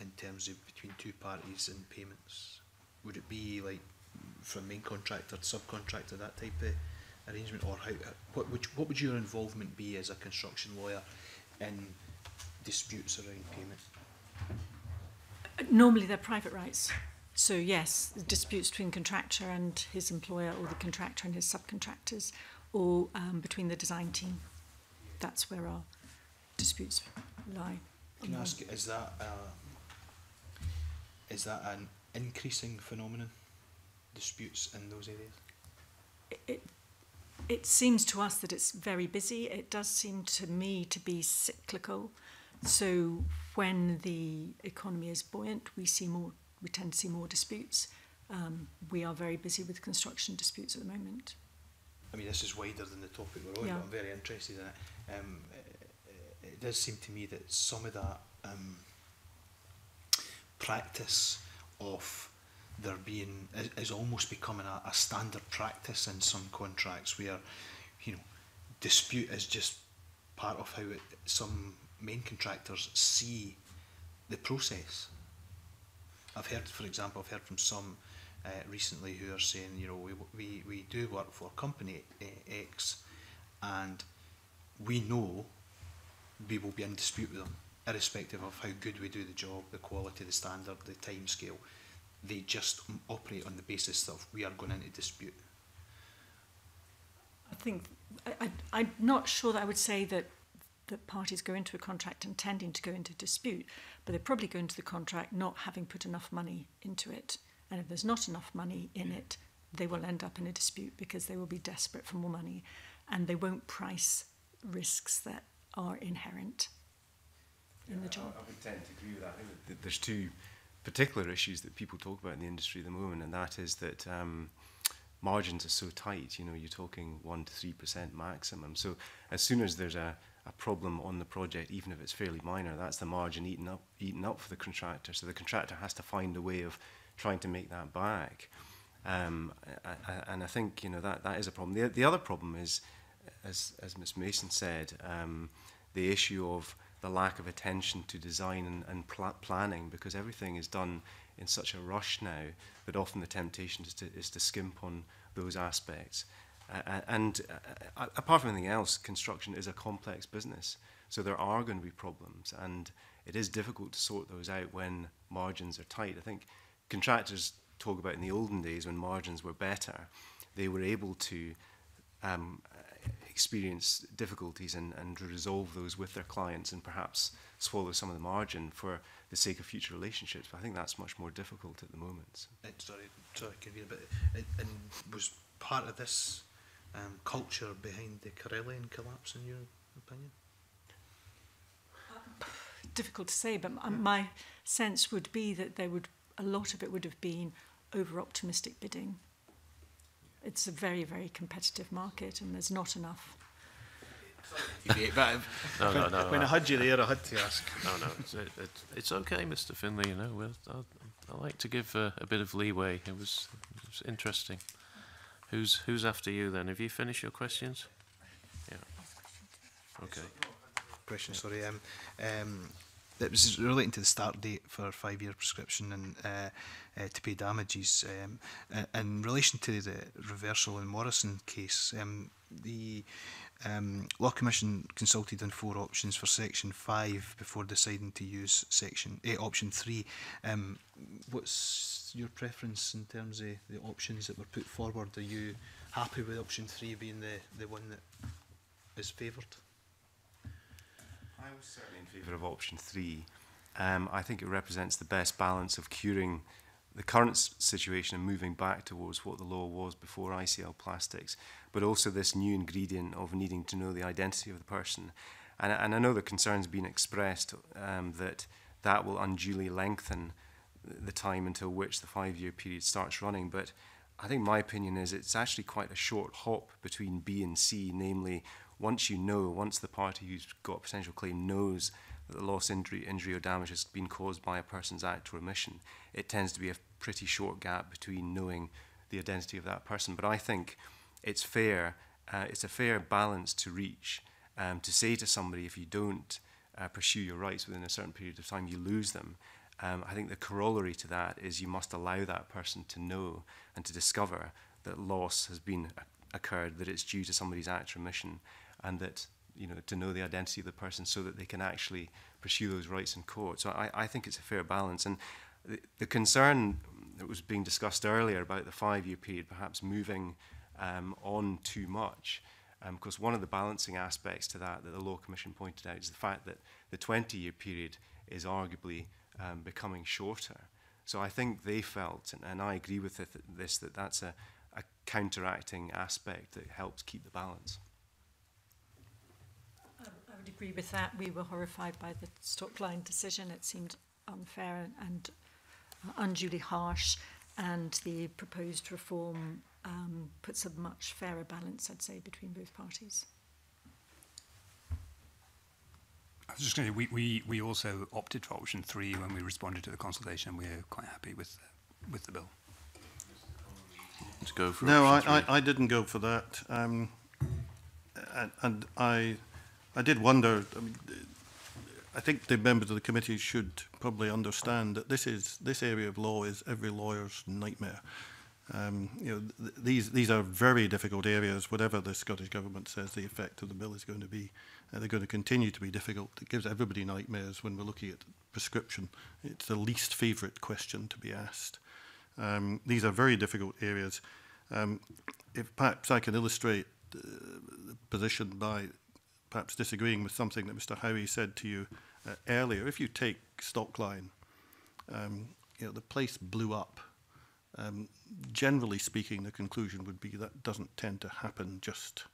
in terms of between two parties and payments? Would it be like from main contractor to subcontractor, that type of arrangement, or how, what, would, what would your involvement be as a construction lawyer in disputes around payment? Normally they're private rights. So yes, disputes between contractor and his employer or the contractor and his subcontractors or um, between the design team. That's where our disputes lie. Can I ask, is that, uh, is that an increasing phenomenon, disputes in those areas? It, it, it seems to us that it's very busy. It does seem to me to be cyclical. So when the economy is buoyant, we see more we tend to see more disputes. Um, we are very busy with construction disputes at the moment. I mean, this is wider than the topic we're on, yeah. but I'm very interested in it. Um, eh, eh, it. does seem to me that some of that um, practice of there being is, is almost becoming a, a standard practice in some contracts where, you know, dispute is just part of how it, some main contractors see the process. I've heard, for example, I've heard from some uh, recently who are saying, you know, we, we, we do work for company uh, X and we know we will be in dispute with them, irrespective of how good we do the job, the quality, the standard, the time scale. They just operate on the basis of we are going into dispute. I think I, I, I'm not sure that I would say that that parties go into a contract intending to go into dispute, but they probably go into the contract not having put enough money into it. And if there's not enough money in it, they will end up in a dispute because they will be desperate for more money and they won't price risks that are inherent in the job. I, I would tend to agree with that. there's two particular issues that people talk about in the industry at the moment, and that is that um, margins are so tight. You know, you're talking 1 to 3% maximum. So as soon as there's a a problem on the project, even if it's fairly minor, that's the margin eaten up, eaten up for the contractor. So the contractor has to find a way of trying to make that back. Um, I, I, and I think you know that that is a problem. The, the other problem is, as as Ms Mason said, um, the issue of the lack of attention to design and, and pl planning because everything is done in such a rush now that often the temptation is to, is to skimp on those aspects. Uh, and uh, apart from anything else, construction is a complex business. So there are going to be problems, and it is difficult to sort those out when margins are tight. I think contractors talk about in the olden days when margins were better, they were able to um, experience difficulties and, and resolve those with their clients and perhaps swallow some of the margin for the sake of future relationships. But I think that's much more difficult at the moment. So. Uh, sorry, sorry, Kevin, but it, and was part of this um, culture behind the Karelian collapse, in your opinion? difficult to say, but yeah. my sense would be that there would a lot of it would have been over optimistic bidding. It's a very, very competitive market, and there's not enough. no, no, no. When I had you there, I had to ask. No, no, it's, it, it's okay, Mr. Finlay. You know, I, I like to give uh, a bit of leeway. It was, it was interesting. Who's who's after you then? Have you finished your questions? Yeah. Okay. Question. Sorry. Um, um, it was relating to the start date for five-year prescription and uh, uh, to pay damages. Um, uh, in relation to the reversal in Morrison case, um, the Um, Law Commission consulted on four options for Section 5 before deciding to use Section eight, Option 3. Um, what's your preference in terms of the options that were put forward? Are you happy with Option 3 being the, the one that is favoured? I was certainly in favour of Option 3. Um, I think it represents the best balance of curing the current situation and moving back towards what the law was before ICL plastics, but also this new ingredient of needing to know the identity of the person. And, and I know the concerns been expressed um, that that will unduly lengthen the time until which the five-year period starts running, but I think my opinion is it's actually quite a short hop between B and C, namely once you know, once the party who's got potential claim knows that the loss, injury, injury or damage has been caused by a person's act or omission, it tends to be a pretty short gap between knowing the identity of that person. But I think it's fair, uh, it's a fair balance to reach um, to say to somebody, if you don't uh, pursue your rights within a certain period of time, you lose them. Um, I think the corollary to that is you must allow that person to know and to discover that loss has been uh, occurred, that it's due to somebody's act or omission, and that you know, to know the identity of the person so that they can actually pursue those rights in court. So I, I think it's a fair balance. And the, the concern that was being discussed earlier about the five-year period perhaps moving um, on too much, because um, one of the balancing aspects to that that the Law Commission pointed out is the fact that the 20-year period is arguably um, becoming shorter. So I think they felt, and, and I agree with this, that that's a, a counteracting aspect that helps keep the balance would agree with that. We were horrified by the line decision. It seemed unfair and uh, unduly harsh, and the proposed reform um, puts a much fairer balance, I'd say, between both parties. I was just going to say, we, we, we also opted for option three when we responded to the consultation. We're quite happy with the, with the bill. To go for no, I, I, I, didn't go for that. Um, and, and I I did wonder. I, mean, I think the members of the committee should probably understand that this is this area of law is every lawyer's nightmare. Um, you know, th these these are very difficult areas. Whatever the Scottish government says the effect of the bill is going to be, uh, they're going to continue to be difficult. It gives everybody nightmares when we're looking at prescription. It's the least favourite question to be asked. Um, these are very difficult areas. Um, if perhaps I can illustrate uh, the position by perhaps disagreeing with something that Mr. Howie said to you uh, earlier. If you take Stockline, um, you know, the place blew up. Um, generally speaking, the conclusion would be that doesn't tend to happen just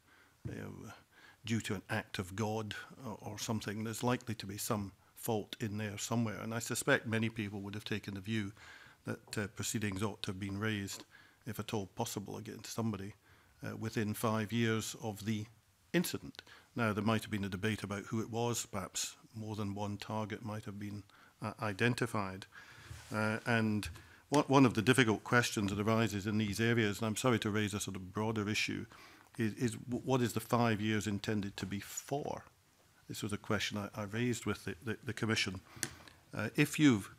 you know, due to an act of God or, uh, or something. There's likely to be some fault in there somewhere. And I suspect many people would have taken the view that uh, proceedings ought to have been raised, if at all possible, against somebody uh, within five years of the incident. Now, there might have been a debate about who it was, perhaps more than one target might have been uh, identified. Uh, and what, one of the difficult questions that arises in these areas, and I'm sorry to raise a sort of broader issue, is, is what is the five years intended to be for? This was a question I, I raised with the, the, the Commission. Uh, if you've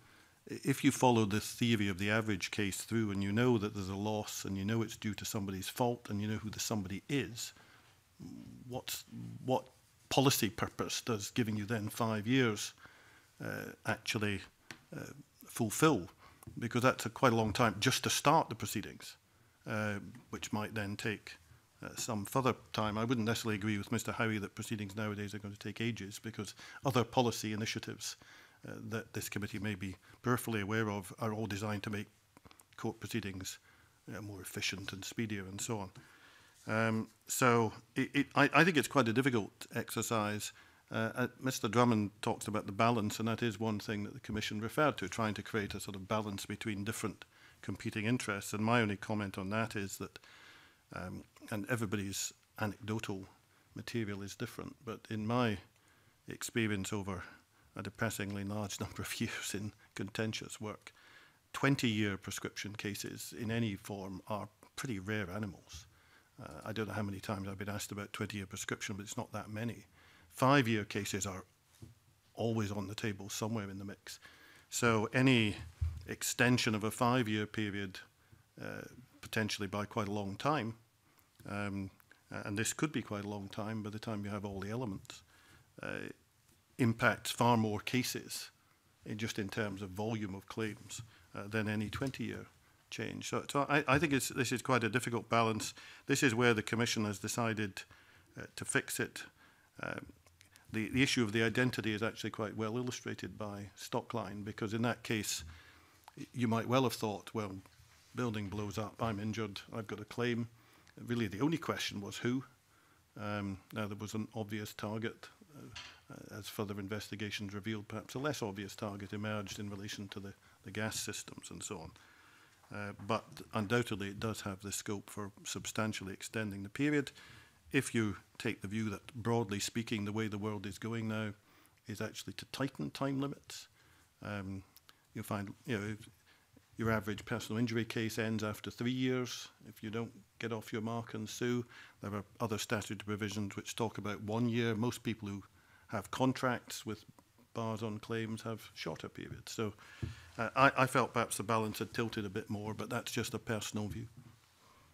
if you follow the theory of the average case through and you know that there's a loss and you know it's due to somebody's fault and you know who the somebody is, uh, what's, what policy purpose does giving you then five years uh, actually uh, fulfill? Because that's a quite a long time just to start the proceedings, uh, which might then take uh, some further time. I wouldn't necessarily agree with Mr. Howie that proceedings nowadays are going to take ages because other policy initiatives uh, that this committee may be peripherally aware of are all designed to make court proceedings uh, more efficient and speedier and so on. Um, so it, it, I, I think it's quite a difficult exercise. Uh, uh Mr. Drummond talks about the balance, and that is one thing that the Commission referred to, trying to create a sort of balance between different competing interests. And my only comment on that is that, um, and everybody's anecdotal material is different, but in my experience over a depressingly large number of years in contentious work, 20 year prescription cases in any form are pretty rare animals. Uh, I don't know how many times I've been asked about 20 year prescription, but it's not that many. Five year cases are always on the table somewhere in the mix. So any extension of a five year period, uh, potentially by quite a long time, um, and this could be quite a long time by the time you have all the elements, uh, impacts far more cases in just in terms of volume of claims uh, than any 20 year change. So, so I, I think it's, this is quite a difficult balance. This is where the Commission has decided uh, to fix it. Um, the, the issue of the identity is actually quite well illustrated by Stockline because in that case, you might well have thought, well, building blows up, I'm injured, I've got a claim. Really, the only question was who. Um, now, there was an obvious target. Uh, uh as further investigations revealed, perhaps a less obvious target emerged in relation to the, the gas systems and so on. Uh, but undoubtedly, it does have the scope for substantially extending the period. If you take the view that, broadly speaking, the way the world is going now is actually to tighten time limits, um, you'll find you know your average personal injury case ends after three years. If you don't get off your mark and sue, there are other statutory provisions which talk about one year. Most people who have contracts with bars on claims have shorter periods. So Uh, I, I felt perhaps the balance had tilted a bit more, but that's just a personal view.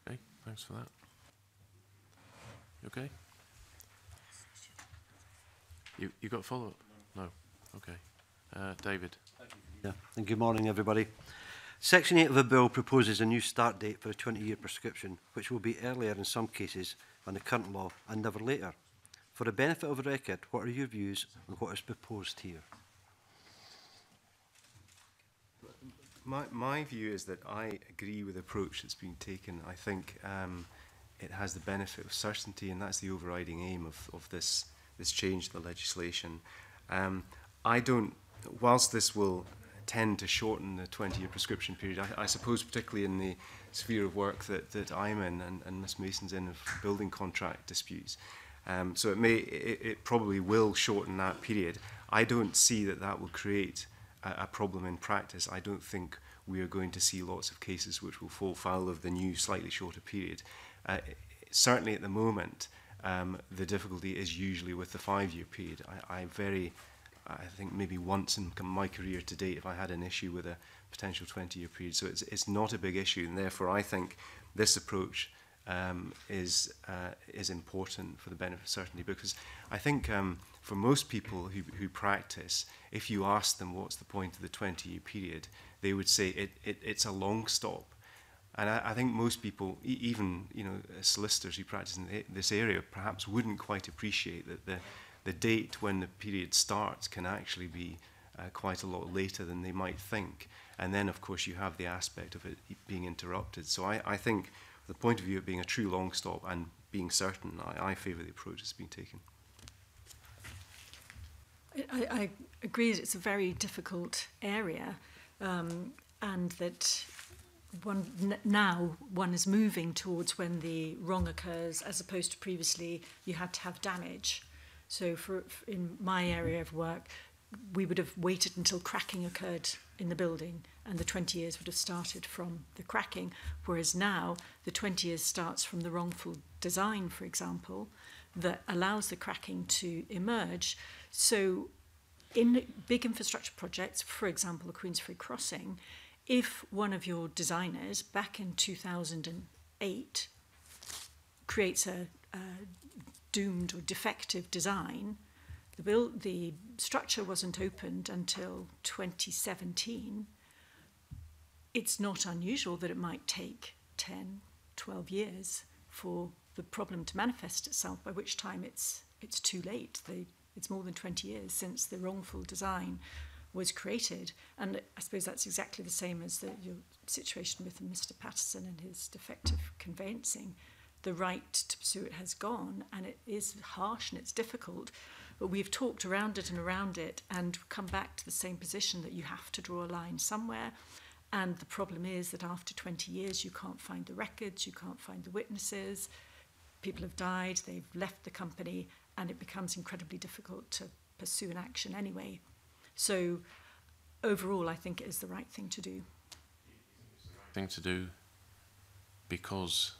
Okay, thanks for that. You okay? You, you got follow-up? No. Okay. Uh, David. Yeah, and good morning, everybody. Section 8 of the bill proposes a new start date for a 20-year prescription, which will be earlier in some cases than the current law and never later. For the benefit of the record, what are your views on what is proposed here? My, my view is that I agree with the approach that's been taken. I think um, it has the benefit of certainty, and that's the overriding aim of, of this, this change to the legislation. Um, I don't, whilst this will tend to shorten the 20-year prescription period, I, I suppose particularly in the sphere of work that, that I'm in and, and Ms Mason's in of building contract disputes, um, so it may, it, it probably will shorten that period. I don't see that that will create a, a problem in practice, I don't think we are going to see lots of cases which will fall foul of the new slightly shorter period. Uh, certainly at the moment, um, the difficulty is usually with the five-year period. I, I very, I think maybe once in my career to date, if I had an issue with a potential 20-year period, so it's it's not a big issue, and therefore I think this approach um, is uh, is important for the benefit of certainty because I think um, for most people who who practice, if you ask them what's the point of the 20 year period, they would say it, it, it's a long stop. And I, I think most people, e, even you know, uh, solicitors who practice in this area, perhaps wouldn't quite appreciate that the, the date when the period starts can actually be uh, quite a lot later than they might think. And then, of course, you have the aspect of it being interrupted. So I, I think, from the point of view of being a true long stop and being certain, I, I favour the approach that's been taken. I, I agree that it's a very difficult area um, and that one now one is moving towards when the wrong occurs as opposed to previously you had to have damage so for, for in my area of work we would have waited until cracking occurred in the building and the 20 years would have started from the cracking whereas now the 20 years starts from the wrongful design for example that allows the cracking to emerge So in big infrastructure projects, for example, the Queen's Crossing, if one of your designers back in 2008 creates a, a doomed or defective design, the, build, the structure wasn't opened until 2017. It's not unusual that it might take 10, 12 years for the problem to manifest itself, by which time it's, it's too late. The it's more than 20 years since the wrongful design was created. And I suppose that's exactly the same as the your situation with Mr. Patterson and his defective conveyancing. The right to pursue it has gone, and it is harsh and it's difficult. But we've talked around it and around it and come back to the same position that you have to draw a line somewhere. And the problem is that after 20 years, you can't find the records, you can't find the witnesses, people have died, they've left the company, and it becomes incredibly difficult to pursue an action anyway. So overall, I think it is the right thing to do. thing to do because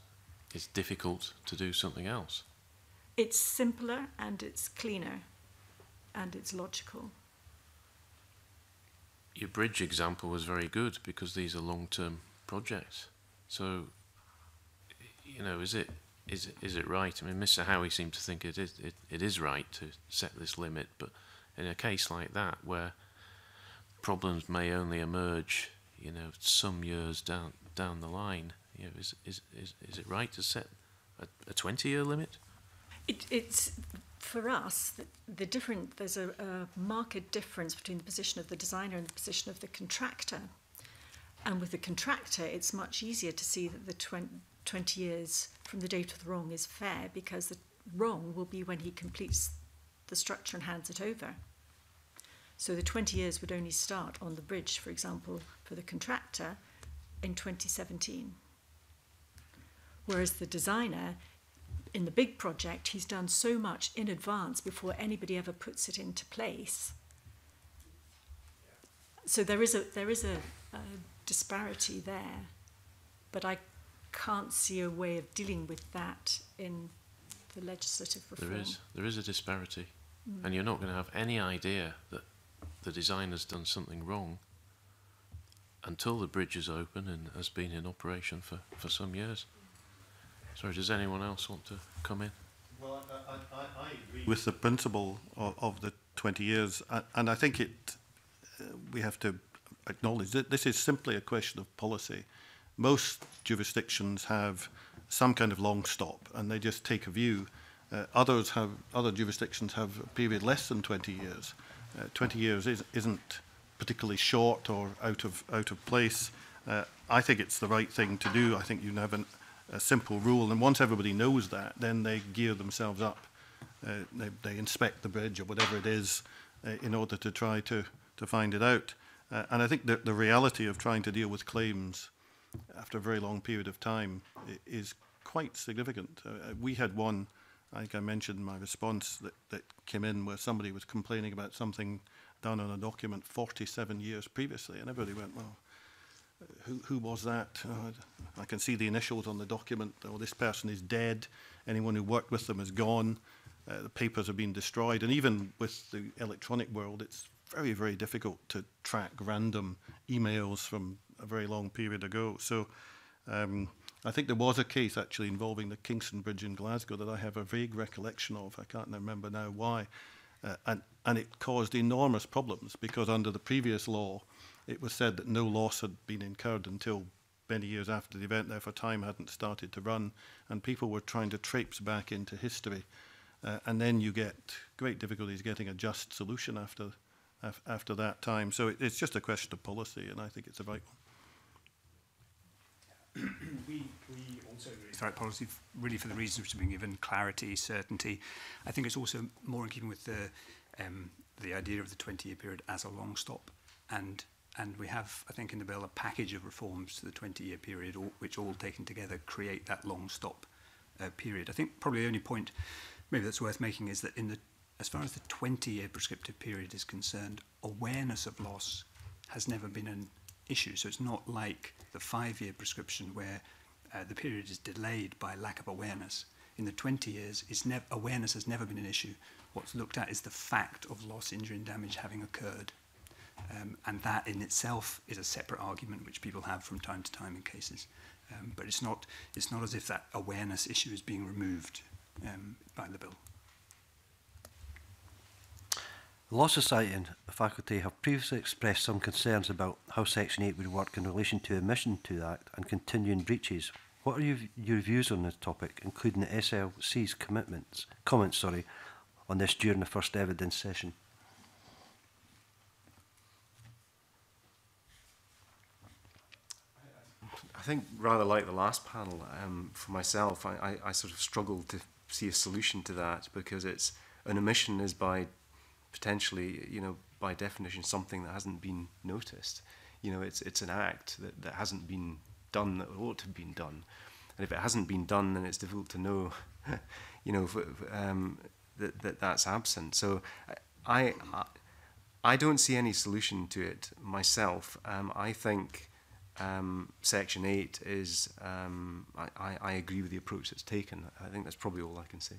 it's difficult to do something else. It's simpler and it's cleaner and it's logical. Your bridge example was very good because these are long-term projects. So, you know, is it is is it right? I mean, Mr. Howie seemed to think it is it, it is right to set this limit, but in a case like that where problems may only emerge, you know, some years down down the line, you know, is is is, is it right to set a, a twenty year limit? It, it's for us the, the different. There's a, a marked difference between the position of the designer and the position of the contractor. And with the contractor, it's much easier to see that the 20, 20 years from the date of the wrong is fair because the wrong will be when he completes the structure and hands it over. So the 20 years would only start on the bridge, for example, for the contractor in 2017. Whereas the designer, in the big project, he's done so much in advance before anybody ever puts it into place. So there is a, there is a, a disparity there. But I can't see a way of dealing with that in the legislative reform. There is, there is a disparity. Mm. And you're not going to have any idea that the designer's done something wrong until the bridge is open and has been in operation for, for some years. Sorry, does anyone else want to come in? Well, I, I, I agree with the principle of, of the 20 years, and I think it uh, we have to acknowledge that this is simply a question of policy most jurisdictions have some kind of long stop and they just take a view. Uh, others have, other jurisdictions have a period less than 20 years. Uh, 20 years is, isn't particularly short or out of, out of place. Uh, I think it's the right thing to do. I think you have an, a simple rule. And once everybody knows that, then they gear themselves up. Uh, they, they inspect the bridge or whatever it is uh, in order to try to, to find it out. Uh, and I think that the reality of trying to deal with claims after a very long period of time is quite significant. Uh, uh, we had one, I think I mentioned in my response, that, that came in where somebody was complaining about something done on a document 47 years previously, and everybody went, well, uh, who, who was that? Oh, I can see the initials on the document. Oh, this person is dead. Anyone who worked with them is gone. Uh, the papers have been destroyed. And even with the electronic world, it's very, very difficult to track random emails from a very long period ago. So um, I think there was a case actually involving the Kingston Bridge in Glasgow that I have a vague recollection of. I can't remember now why. Uh, and, and it caused enormous problems because under the previous law, it was said that no loss had been incurred until many years after the event, therefore time hadn't started to run, and people were trying to traipse back into history. Uh, and then you get great difficulties getting a just solution after, af after that time. So it, it's just a question of policy, and I think it's the right one we, we also agree. Threat policy, really for the reasons which have been given, clarity, certainty. I think it's also more in keeping with the, um, the idea of the 20-year period as a long stop. And, and we have, I think, in the bill, a package of reforms to the 20-year period, all, which all taken together create that long stop uh, period. I think probably the only point maybe that's worth making is that in the as far as the 20-year prescriptive period is concerned, awareness of loss has never been an issue. So it's not like the five-year prescription where uh, the period is delayed by lack of awareness. In the 20 years, awareness has never been an issue. What's looked at is the fact of loss, injury and damage having occurred. Um, and that in itself is a separate argument which people have from time to time in cases. Um, but it's not, it's not as if that awareness issue is being removed um, by the bill. The Law Society and the faculty have previously expressed some concerns about how Section 8 would work in relation to admission to the Act and continuing breaches. What are your, your views on this topic, including the SLC's commitments, comments sorry, on this during the first evidence session? I think rather like the last panel, um, for myself, I, I, I sort of struggled to see a solution to that because it's an omission is by potentially, you know, by definition, something that hasn't been noticed. You know, it's it's an act that, that hasn't been done that ought to have been done, and if it hasn't been done, then it's difficult to know, you know, um, that, that that's absent. So, I, I, I don't see any solution to it myself. Um, I think. Um, Section 8 is, um, I, I, I agree with the approach that's taken. I think that's probably all I can say.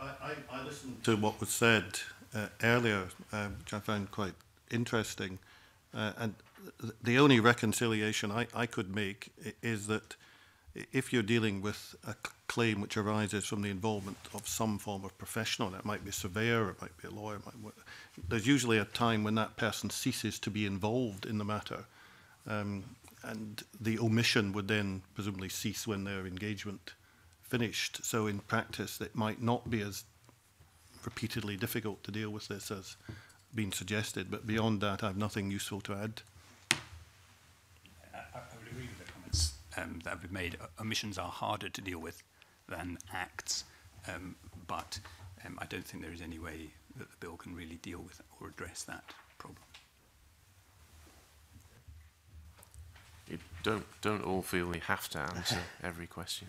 I, I, I listened to what was said uh, earlier, um, which I found quite interesting. Uh, and th the only reconciliation I, I could make is that if you're dealing with a claim which arises from the involvement of some form of professional, and it might be a surveyor, it might be a lawyer, might, there's usually a time when that person ceases to be involved in the matter. Um, and the omission would then presumably cease when their engagement finished. So in practice, it might not be as repeatedly difficult to deal with this as been suggested. But beyond that, I have nothing useful to add. I, would agree the comments um, that have been made. Uh, omissions are harder to deal with than acts, um, but um, I don't think there is any way that the bill can really deal with or address that problem. You don't don't all feel we have to answer every question.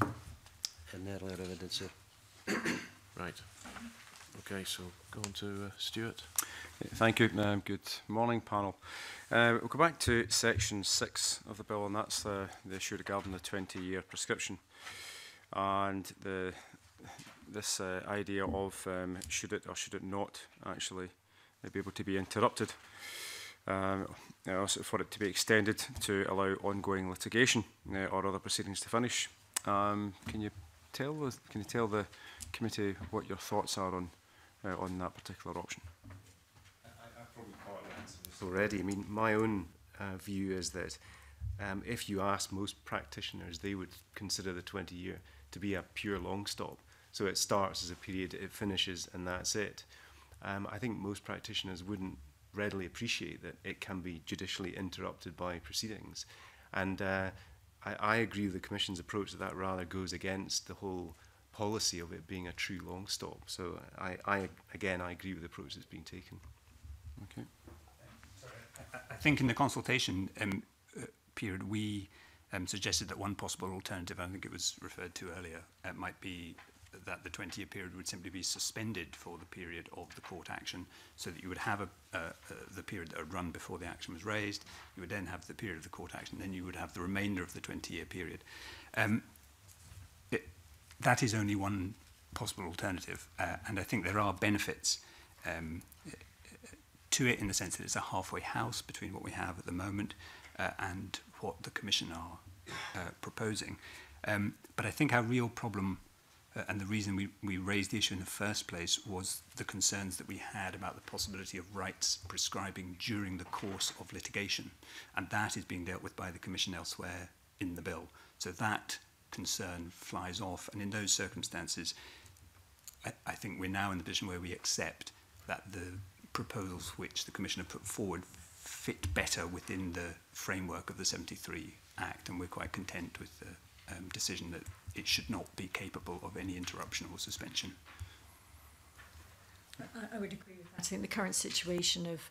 in earlier evidence here. right. Okay, so go on to uh, Stuart. Thank you. Um, good morning, panel. Uh, we'll go back to section six of the bill, and that's uh, the issue regarding the 20-year prescription and the this uh, idea of um, should it or should it not actually be able to be interrupted, um, also for it to be extended to allow ongoing litigation uh, or other proceedings to finish. Um, can you tell the, can you tell the committee what your thoughts are on? uh, on that particular option. I, I Already, I mean, my own uh, view is that um, if you ask most practitioners, they would consider the 20 year to be a pure long stop. So it starts as a period, it finishes, and that's it. Um, I think most practitioners wouldn't readily appreciate that it can be judicially interrupted by proceedings. And uh, I, I agree with the Commission's approach that that rather goes against the whole policy of it being a true long stop. So I, I again, I agree with the approach that's being taken. Okay. I think in the consultation um, uh, period, we um, suggested that one possible alternative, I think it was referred to earlier, uh, might be that the 20-year period would simply be suspended for the period of the court action so that you would have a, uh, uh, the period that would run before the action was raised, you would then have the period of the court action, then you would have the remainder of the 20-year period. Um, that is only one possible alternative. Uh, and I think there are benefits um, to it in the sense that it's a halfway house between what we have at the moment uh, and what the Commission are uh, proposing. Um, but I think our real problem uh, and the reason we, we raised the issue in the first place was the concerns that we had about the possibility of rights prescribing during the course of litigation. And that is being dealt with by the Commission elsewhere in the bill. So that concern flies off. And in those circumstances, I, I think we're now in the position where we accept that the proposals which the Commissioner put forward fit better within the framework of the 73 Act, and we're quite content with the um, decision that it should not be capable of any interruption or suspension. I, would agree with that. I think the current situation of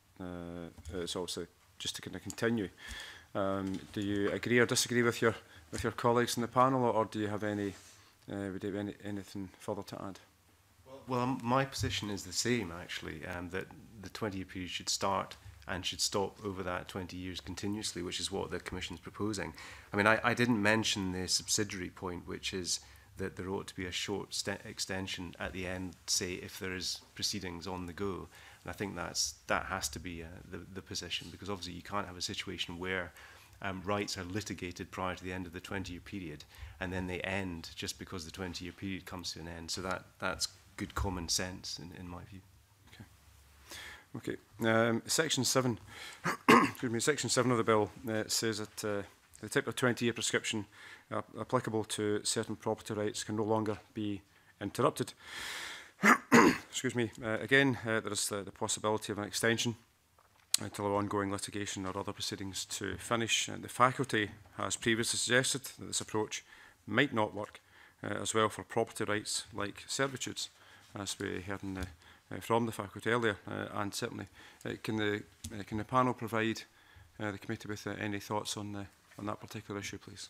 uh, is also just to kind of continue. Um, do you agree or disagree with your with your colleagues in the panel, or, or do you have any uh, would you have any, anything further to add? Well, well, my position is the same actually, um, that the 20 period should start and should stop over that 20 years continuously, which is what the Commission is proposing. I mean, I, I didn't mention the subsidiary point, which is that there ought to be a short extension at the end, say, if there is proceedings on the go. And I think that's that has to be uh, the, the position because obviously you can't have a situation where um, rights are litigated prior to the end of the 20-year period and then they end just because the 20-year period comes to an end. So that that's good common sense in, in my view. Okay. Um, section 7 excuse me, Section 7 of the bill uh, says that uh, the type of 20-year prescription uh, applicable to certain property rights can no longer be interrupted. excuse me. Uh, again, uh, there is the, the possibility of an extension until ongoing litigation or other proceedings to finish. And the faculty has previously suggested that this approach might not work uh, as well for property rights like servitudes, as we heard in the Eh, from the faculty earlier, eh, and certainly eh, can the can the panel provide the committee with any thoughts on the on that particular issue, please?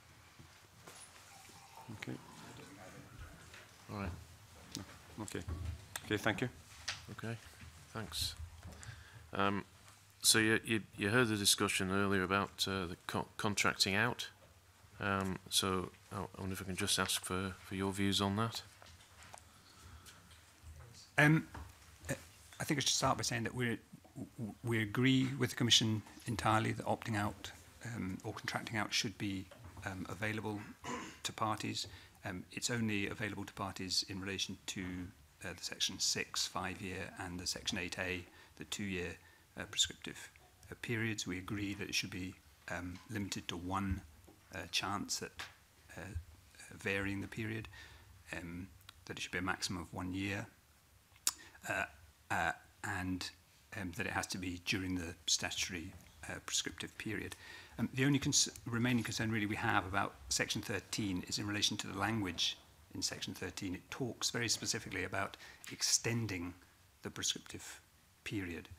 Okay. All right. Okay. Okay, thank you. Okay, thanks. Um, so you, you, you heard the discussion earlier about uh, the co contracting out. Um, so I wonder if I can just ask for, for your views on that. Um, I think I should start by saying that we're we agree with the Commission entirely that opting out um, or contracting out should be um, available to parties. Um, it's only available to parties in relation to uh, the Section 6 five-year and the Section 8A, the two-year uh, prescriptive uh, periods. We agree that it should be um, limited to one uh, chance at uh, varying the period, um, that it should be a maximum of one year. Uh, uh, and um, that it has to be during the statutory uh, prescriptive period. Um, the only cons remaining concern really we have about section 13 is in relation to the language in section 13. It talks very specifically about extending the prescriptive period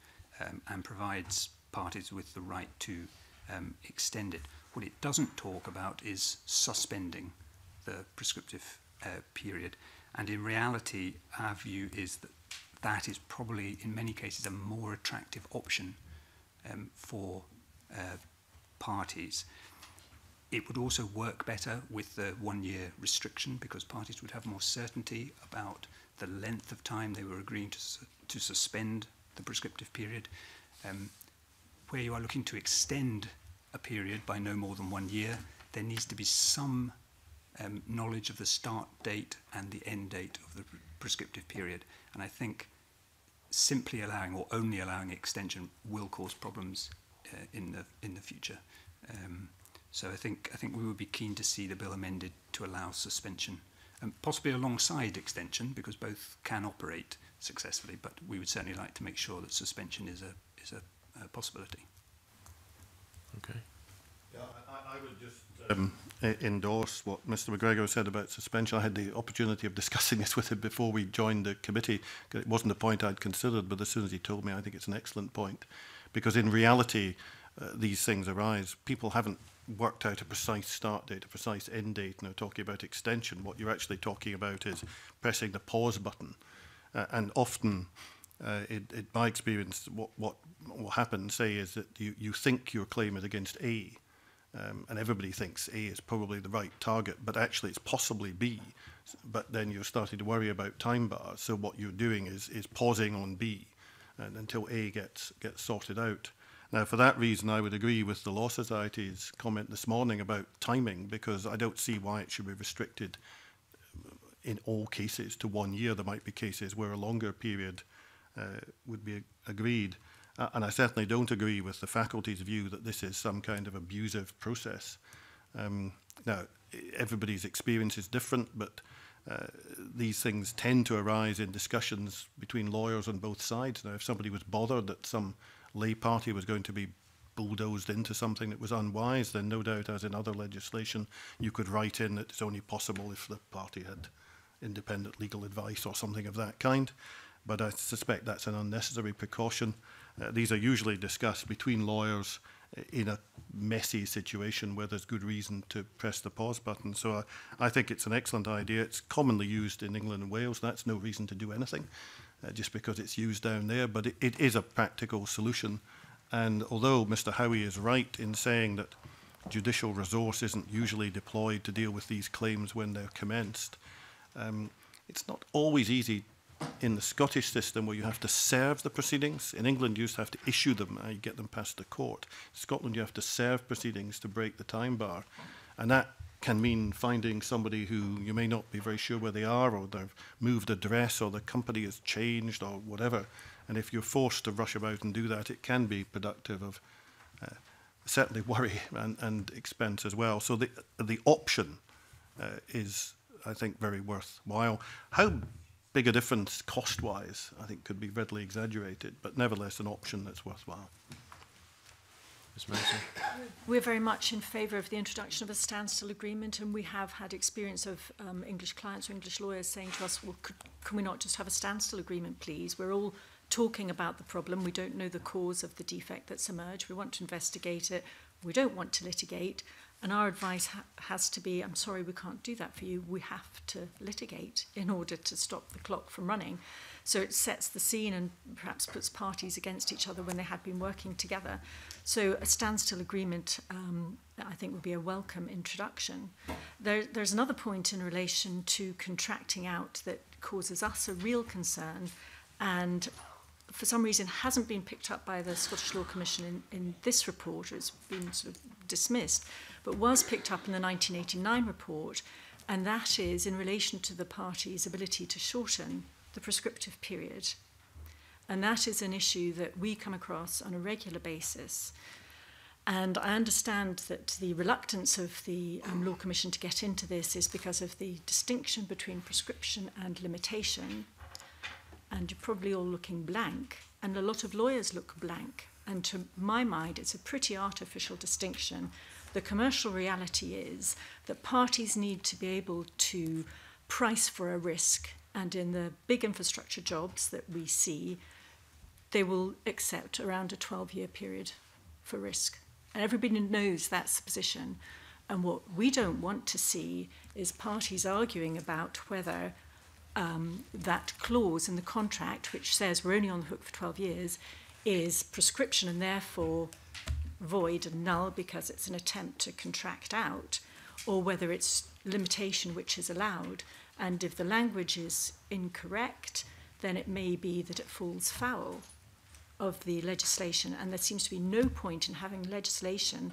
um, and provides parties with the right to um, extend it. What it doesn't talk about is suspending the prescriptive uh, period. And in reality, our view is that that is probably in many cases a more attractive option um, for uh, parties. It would also work better with the one-year restriction because parties would have more certainty about the length of time they were agreeing to, su to suspend the prescriptive period. Um, where you are looking to extend a period by no more than one year, there needs to be some um, knowledge of the start date and the end date of the prescriptive period. And I think simply allowing or only allowing extension will cause problems uh, in the in the future. Um, so I think I think we would be keen to see the bill amended to allow suspension, and um, possibly alongside extension, because both can operate successfully. But we would certainly like to make sure that suspension is a is a, a possibility. Okay. Yeah, I, I would just um, e- endorse what Mr. McGregor said about suspension. I had the opportunity of discussing this with him before we joined the committee. It wasn't a point I'd considered, but as soon as he told me, I think it's an excellent point. Because in reality, uh, these things arise. People haven't worked out a precise start date, a precise end date, and they're talking about extension. What you're actually talking about is pressing the pause button. Uh, and often, uh, it, it, by experience, what, what, will happen, say, is that you, you think your claim is against A, Um, and everybody thinks A is probably the right target, but actually it's possibly B. But then you're starting to worry about time bars. So what you're doing is, is pausing on B and, until A gets, gets sorted out. Now, for that reason, I would agree with the Law Society's comment this morning about timing, because I don't see why it should be restricted uh, in all cases to one year. There might be cases where a longer period uh, would be agreed. Uh, and I certainly don't agree with the faculty's view that this is some kind of abusive process. Um, now, everybody's experience is different, but uh, these things tend to arise in discussions between lawyers on both sides. Now, if somebody was bothered that some lay party was going to be bulldozed into something that was unwise, then no doubt, as in other legislation, you could write in that it's only possible if the party had independent legal advice or something of that kind. But I suspect that's an unnecessary precaution. Uh, these are usually discussed between lawyers uh, in a messy situation where there's good reason to press the pause button. So I, I, think it's an excellent idea. It's commonly used in England and Wales. That's no reason to do anything uh, just because it's used down there, but it, it is a practical solution. And although Mr. Howie is right in saying that judicial resource isn't usually deployed to deal with these claims when they're commenced, um, it's not always easy in the Scottish system where you have to serve the proceedings. In England, you just have to issue them and you get them past the court. In Scotland, you have to serve proceedings to break the time bar. And that can mean finding somebody who you may not be very sure where they are, or they've moved address, or the company has changed, or whatever. And if you're forced to rush about and do that, it can be productive of uh, certainly worry and, and expense as well. So the the option uh, is, I think, very worthwhile. How bigger difference cost-wise, I think, could be readily exaggerated, but nevertheless an option that's worthwhile. Ms. Mercer. We're very much in favour of the introduction of a standstill agreement, and we have had experience of um, English clients or English lawyers saying to us, well, could, can we not just have a standstill agreement, please? We're all talking about the problem. We don't know the cause of the defect that's emerged. We want to investigate it. We don't want to litigate. And our advice ha has to be I'm sorry, we can't do that for you. We have to litigate in order to stop the clock from running. So it sets the scene and perhaps puts parties against each other when they had been working together. So a standstill agreement, um, I think, would be a welcome introduction. There, there's another point in relation to contracting out that causes us a real concern and for some reason hasn't been picked up by the Scottish Law Commission in, in this report, or it's been sort of dismissed, but was picked up in the 1989 report, and that is in relation to the party's ability to shorten the prescriptive period. And that is an issue that we come across on a regular basis. And I understand that the reluctance of the um, Law Commission to get into this is because of the distinction between prescription and limitation. And you're probably all looking blank, and a lot of lawyers look blank. And to my mind, it's a pretty artificial distinction the commercial reality is that parties need to be able to price for a risk. And in the big infrastructure jobs that we see, they will accept around a 12 year period for risk. And everybody knows that's the position. And what we don't want to see is parties arguing about whether um, that clause in the contract, which says we're only on the hook for 12 years, is prescription and therefore void and null because it's an attempt to contract out, or whether it's limitation which is allowed. And if the language is incorrect, then it may be that it falls foul of the legislation. And there seems to be no point in having legislation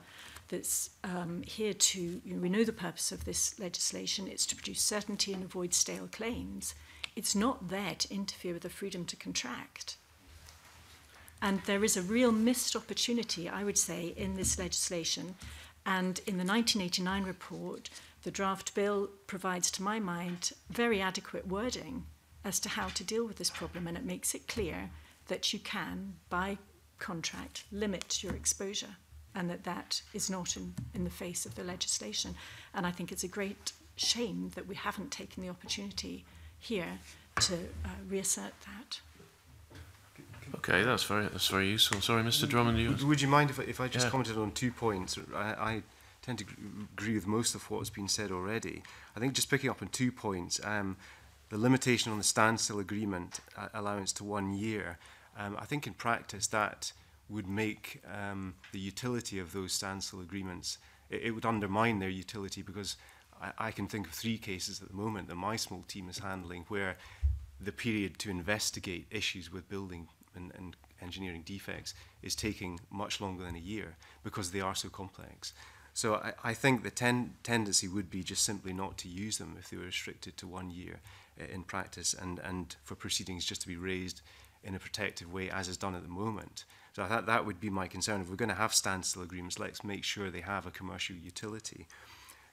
that's um, here to, you know, we know the purpose of this legislation, it's to produce certainty and avoid stale claims. It's not there to interfere with the freedom to contract. And there is a real missed opportunity, I would say, in this legislation. And in the 1989 report, the draft bill provides, to my mind, very adequate wording as to how to deal with this problem. And it makes it clear that you can, by contract, limit your exposure and that that is not in, in the face of the legislation. And I think it's a great shame that we haven't taken the opportunity here to uh, reassert that. Okay, that's very that's very useful. Sorry, Mr. Drummond. You would, you mind if I, if I just yeah. commented on two points? I, I tend to agree with most of what has been said already. I think just picking up on two points, um, the limitation on the standstill agreement uh, allowance to one year. Um, I think in practice that would make um, the utility of those standstill agreements. It, it would undermine their utility because I, I can think of three cases at the moment that my small team is handling where the period to investigate issues with building and, and engineering defects is taking much longer than a year because they are so complex. So I, I think the ten tendency would be just simply not to use them if they were restricted to one year uh, in practice and, and for proceedings just to be raised in a protective way as is done at the moment. So I thought that would be my concern. If we're going to have standstill agreements, let's make sure they have a commercial utility.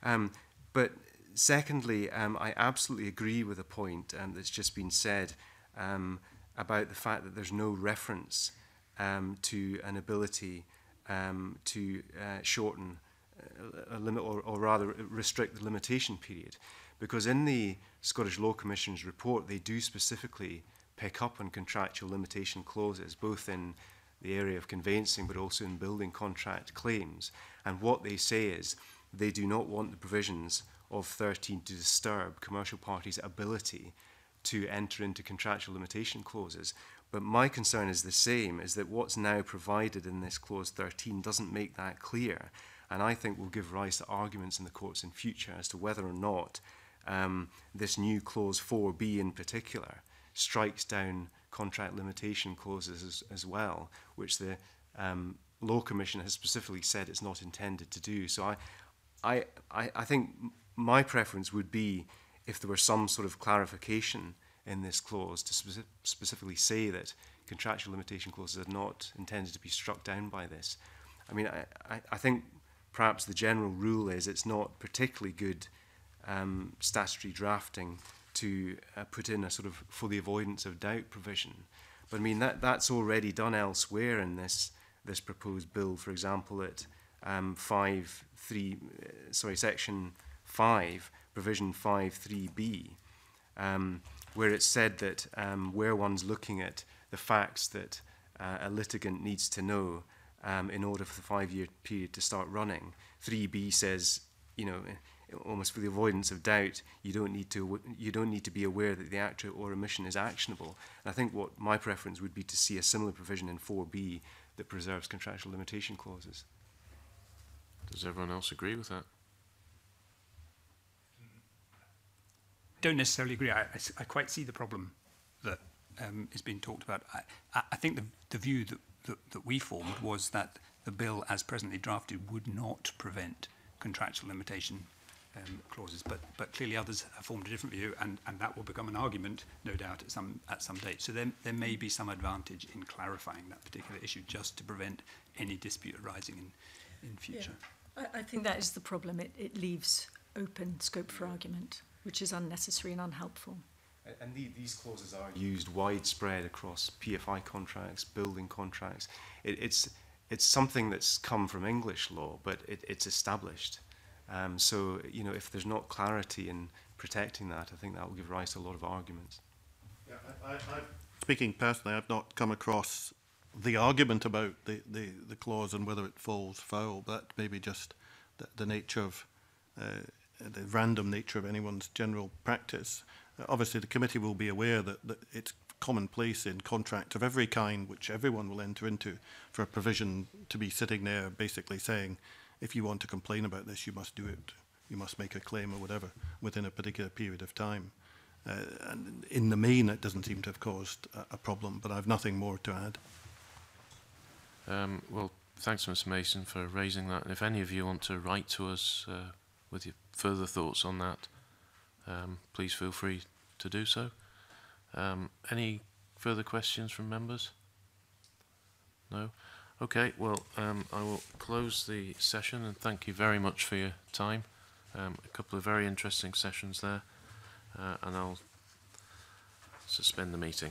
Um, but secondly, um, I absolutely agree with a point um, that's just been said um, about the fact that there's no reference um, to an ability um, to uh, shorten uh, a limit or, or rather restrict the limitation period because in the Scottish Law Commission's report they do specifically pick up on contractual limitation clauses both in the area of conveyancing but also in building contract claims and what they say is they do not want the provisions of 13 to disturb commercial parties' ability to enter into contractual limitation clauses. But my concern is the same, is that what's now provided in this clause 13 doesn't make that clear. And I think will give rise to arguments in the courts in future as to whether or not um, this new clause 4b in particular strikes down contract limitation clauses as, as well, which the um, Law Commission has specifically said it's not intended to do. So I, I, I, I think my preference would be if there were some sort of clarification in this clause to spe specifically say that contractual limitation clauses are not intended to be struck down by this. I mean, I, I, I think perhaps the general rule is it's not particularly good um, statutory drafting to uh, put in a sort of for the avoidance of doubt provision. But I mean, that, that's already done elsewhere in this, this proposed bill, for example, at um, five, three, uh, sorry, section 5, provision 5.3b, um, where it said that um, where one's looking at the facts that uh, a litigant needs to know um, in order for the five-year period to start running, 3b says, you know, almost for the avoidance of doubt, you don't need to you don't need to be aware that the act or omission is actionable. And I think what my preference would be to see a similar provision in 4b that preserves contractual limitation clauses. Does everyone else agree with that? don't necessarily agree. I, I, I quite see the problem that um, is being talked about. I, I think the, the view that, that, that we formed was that the bill as presently drafted would not prevent contractual limitation um, clauses, but, but clearly others have formed a different view, and, and that will become an argument, no doubt, at some, at some date. So there, there may be some advantage in clarifying that particular issue just to prevent any dispute arising in, in future. Yeah. I, I think that is the problem. It, it leaves open scope for argument which is unnecessary and unhelpful. And the, these clauses are used widespread across PFI contracts, building contracts. It, it's, it's something that's come from English law, but it, it's established. Um, so, you know, if there's not clarity in protecting that, I think that will give rise to a lot of arguments. Yeah, I, I, I Speaking personally, I've not come across the argument about the, the, the clause and whether it falls foul. but maybe just the, the nature of uh, Uh, the random nature of anyone's general practice. Uh, obviously, the committee will be aware that, that it's commonplace in contract of every kind, which everyone will enter into, for a provision to be sitting there basically saying, if you want to complain about this, you must do it. You must make a claim or whatever within a particular period of time. Uh, and in the main, it doesn't seem to have caused a, a problem, but I've nothing more to add. Um, well, thanks, Mr Mason, for raising that. And if any of you want to write to us uh, with your further thoughts on that, um, please feel free to do so. Um, any further questions from members? No? Okay, well, um, I will close the session and thank you very much for your time. Um, a couple of very interesting sessions there, uh, and I'll suspend the meeting.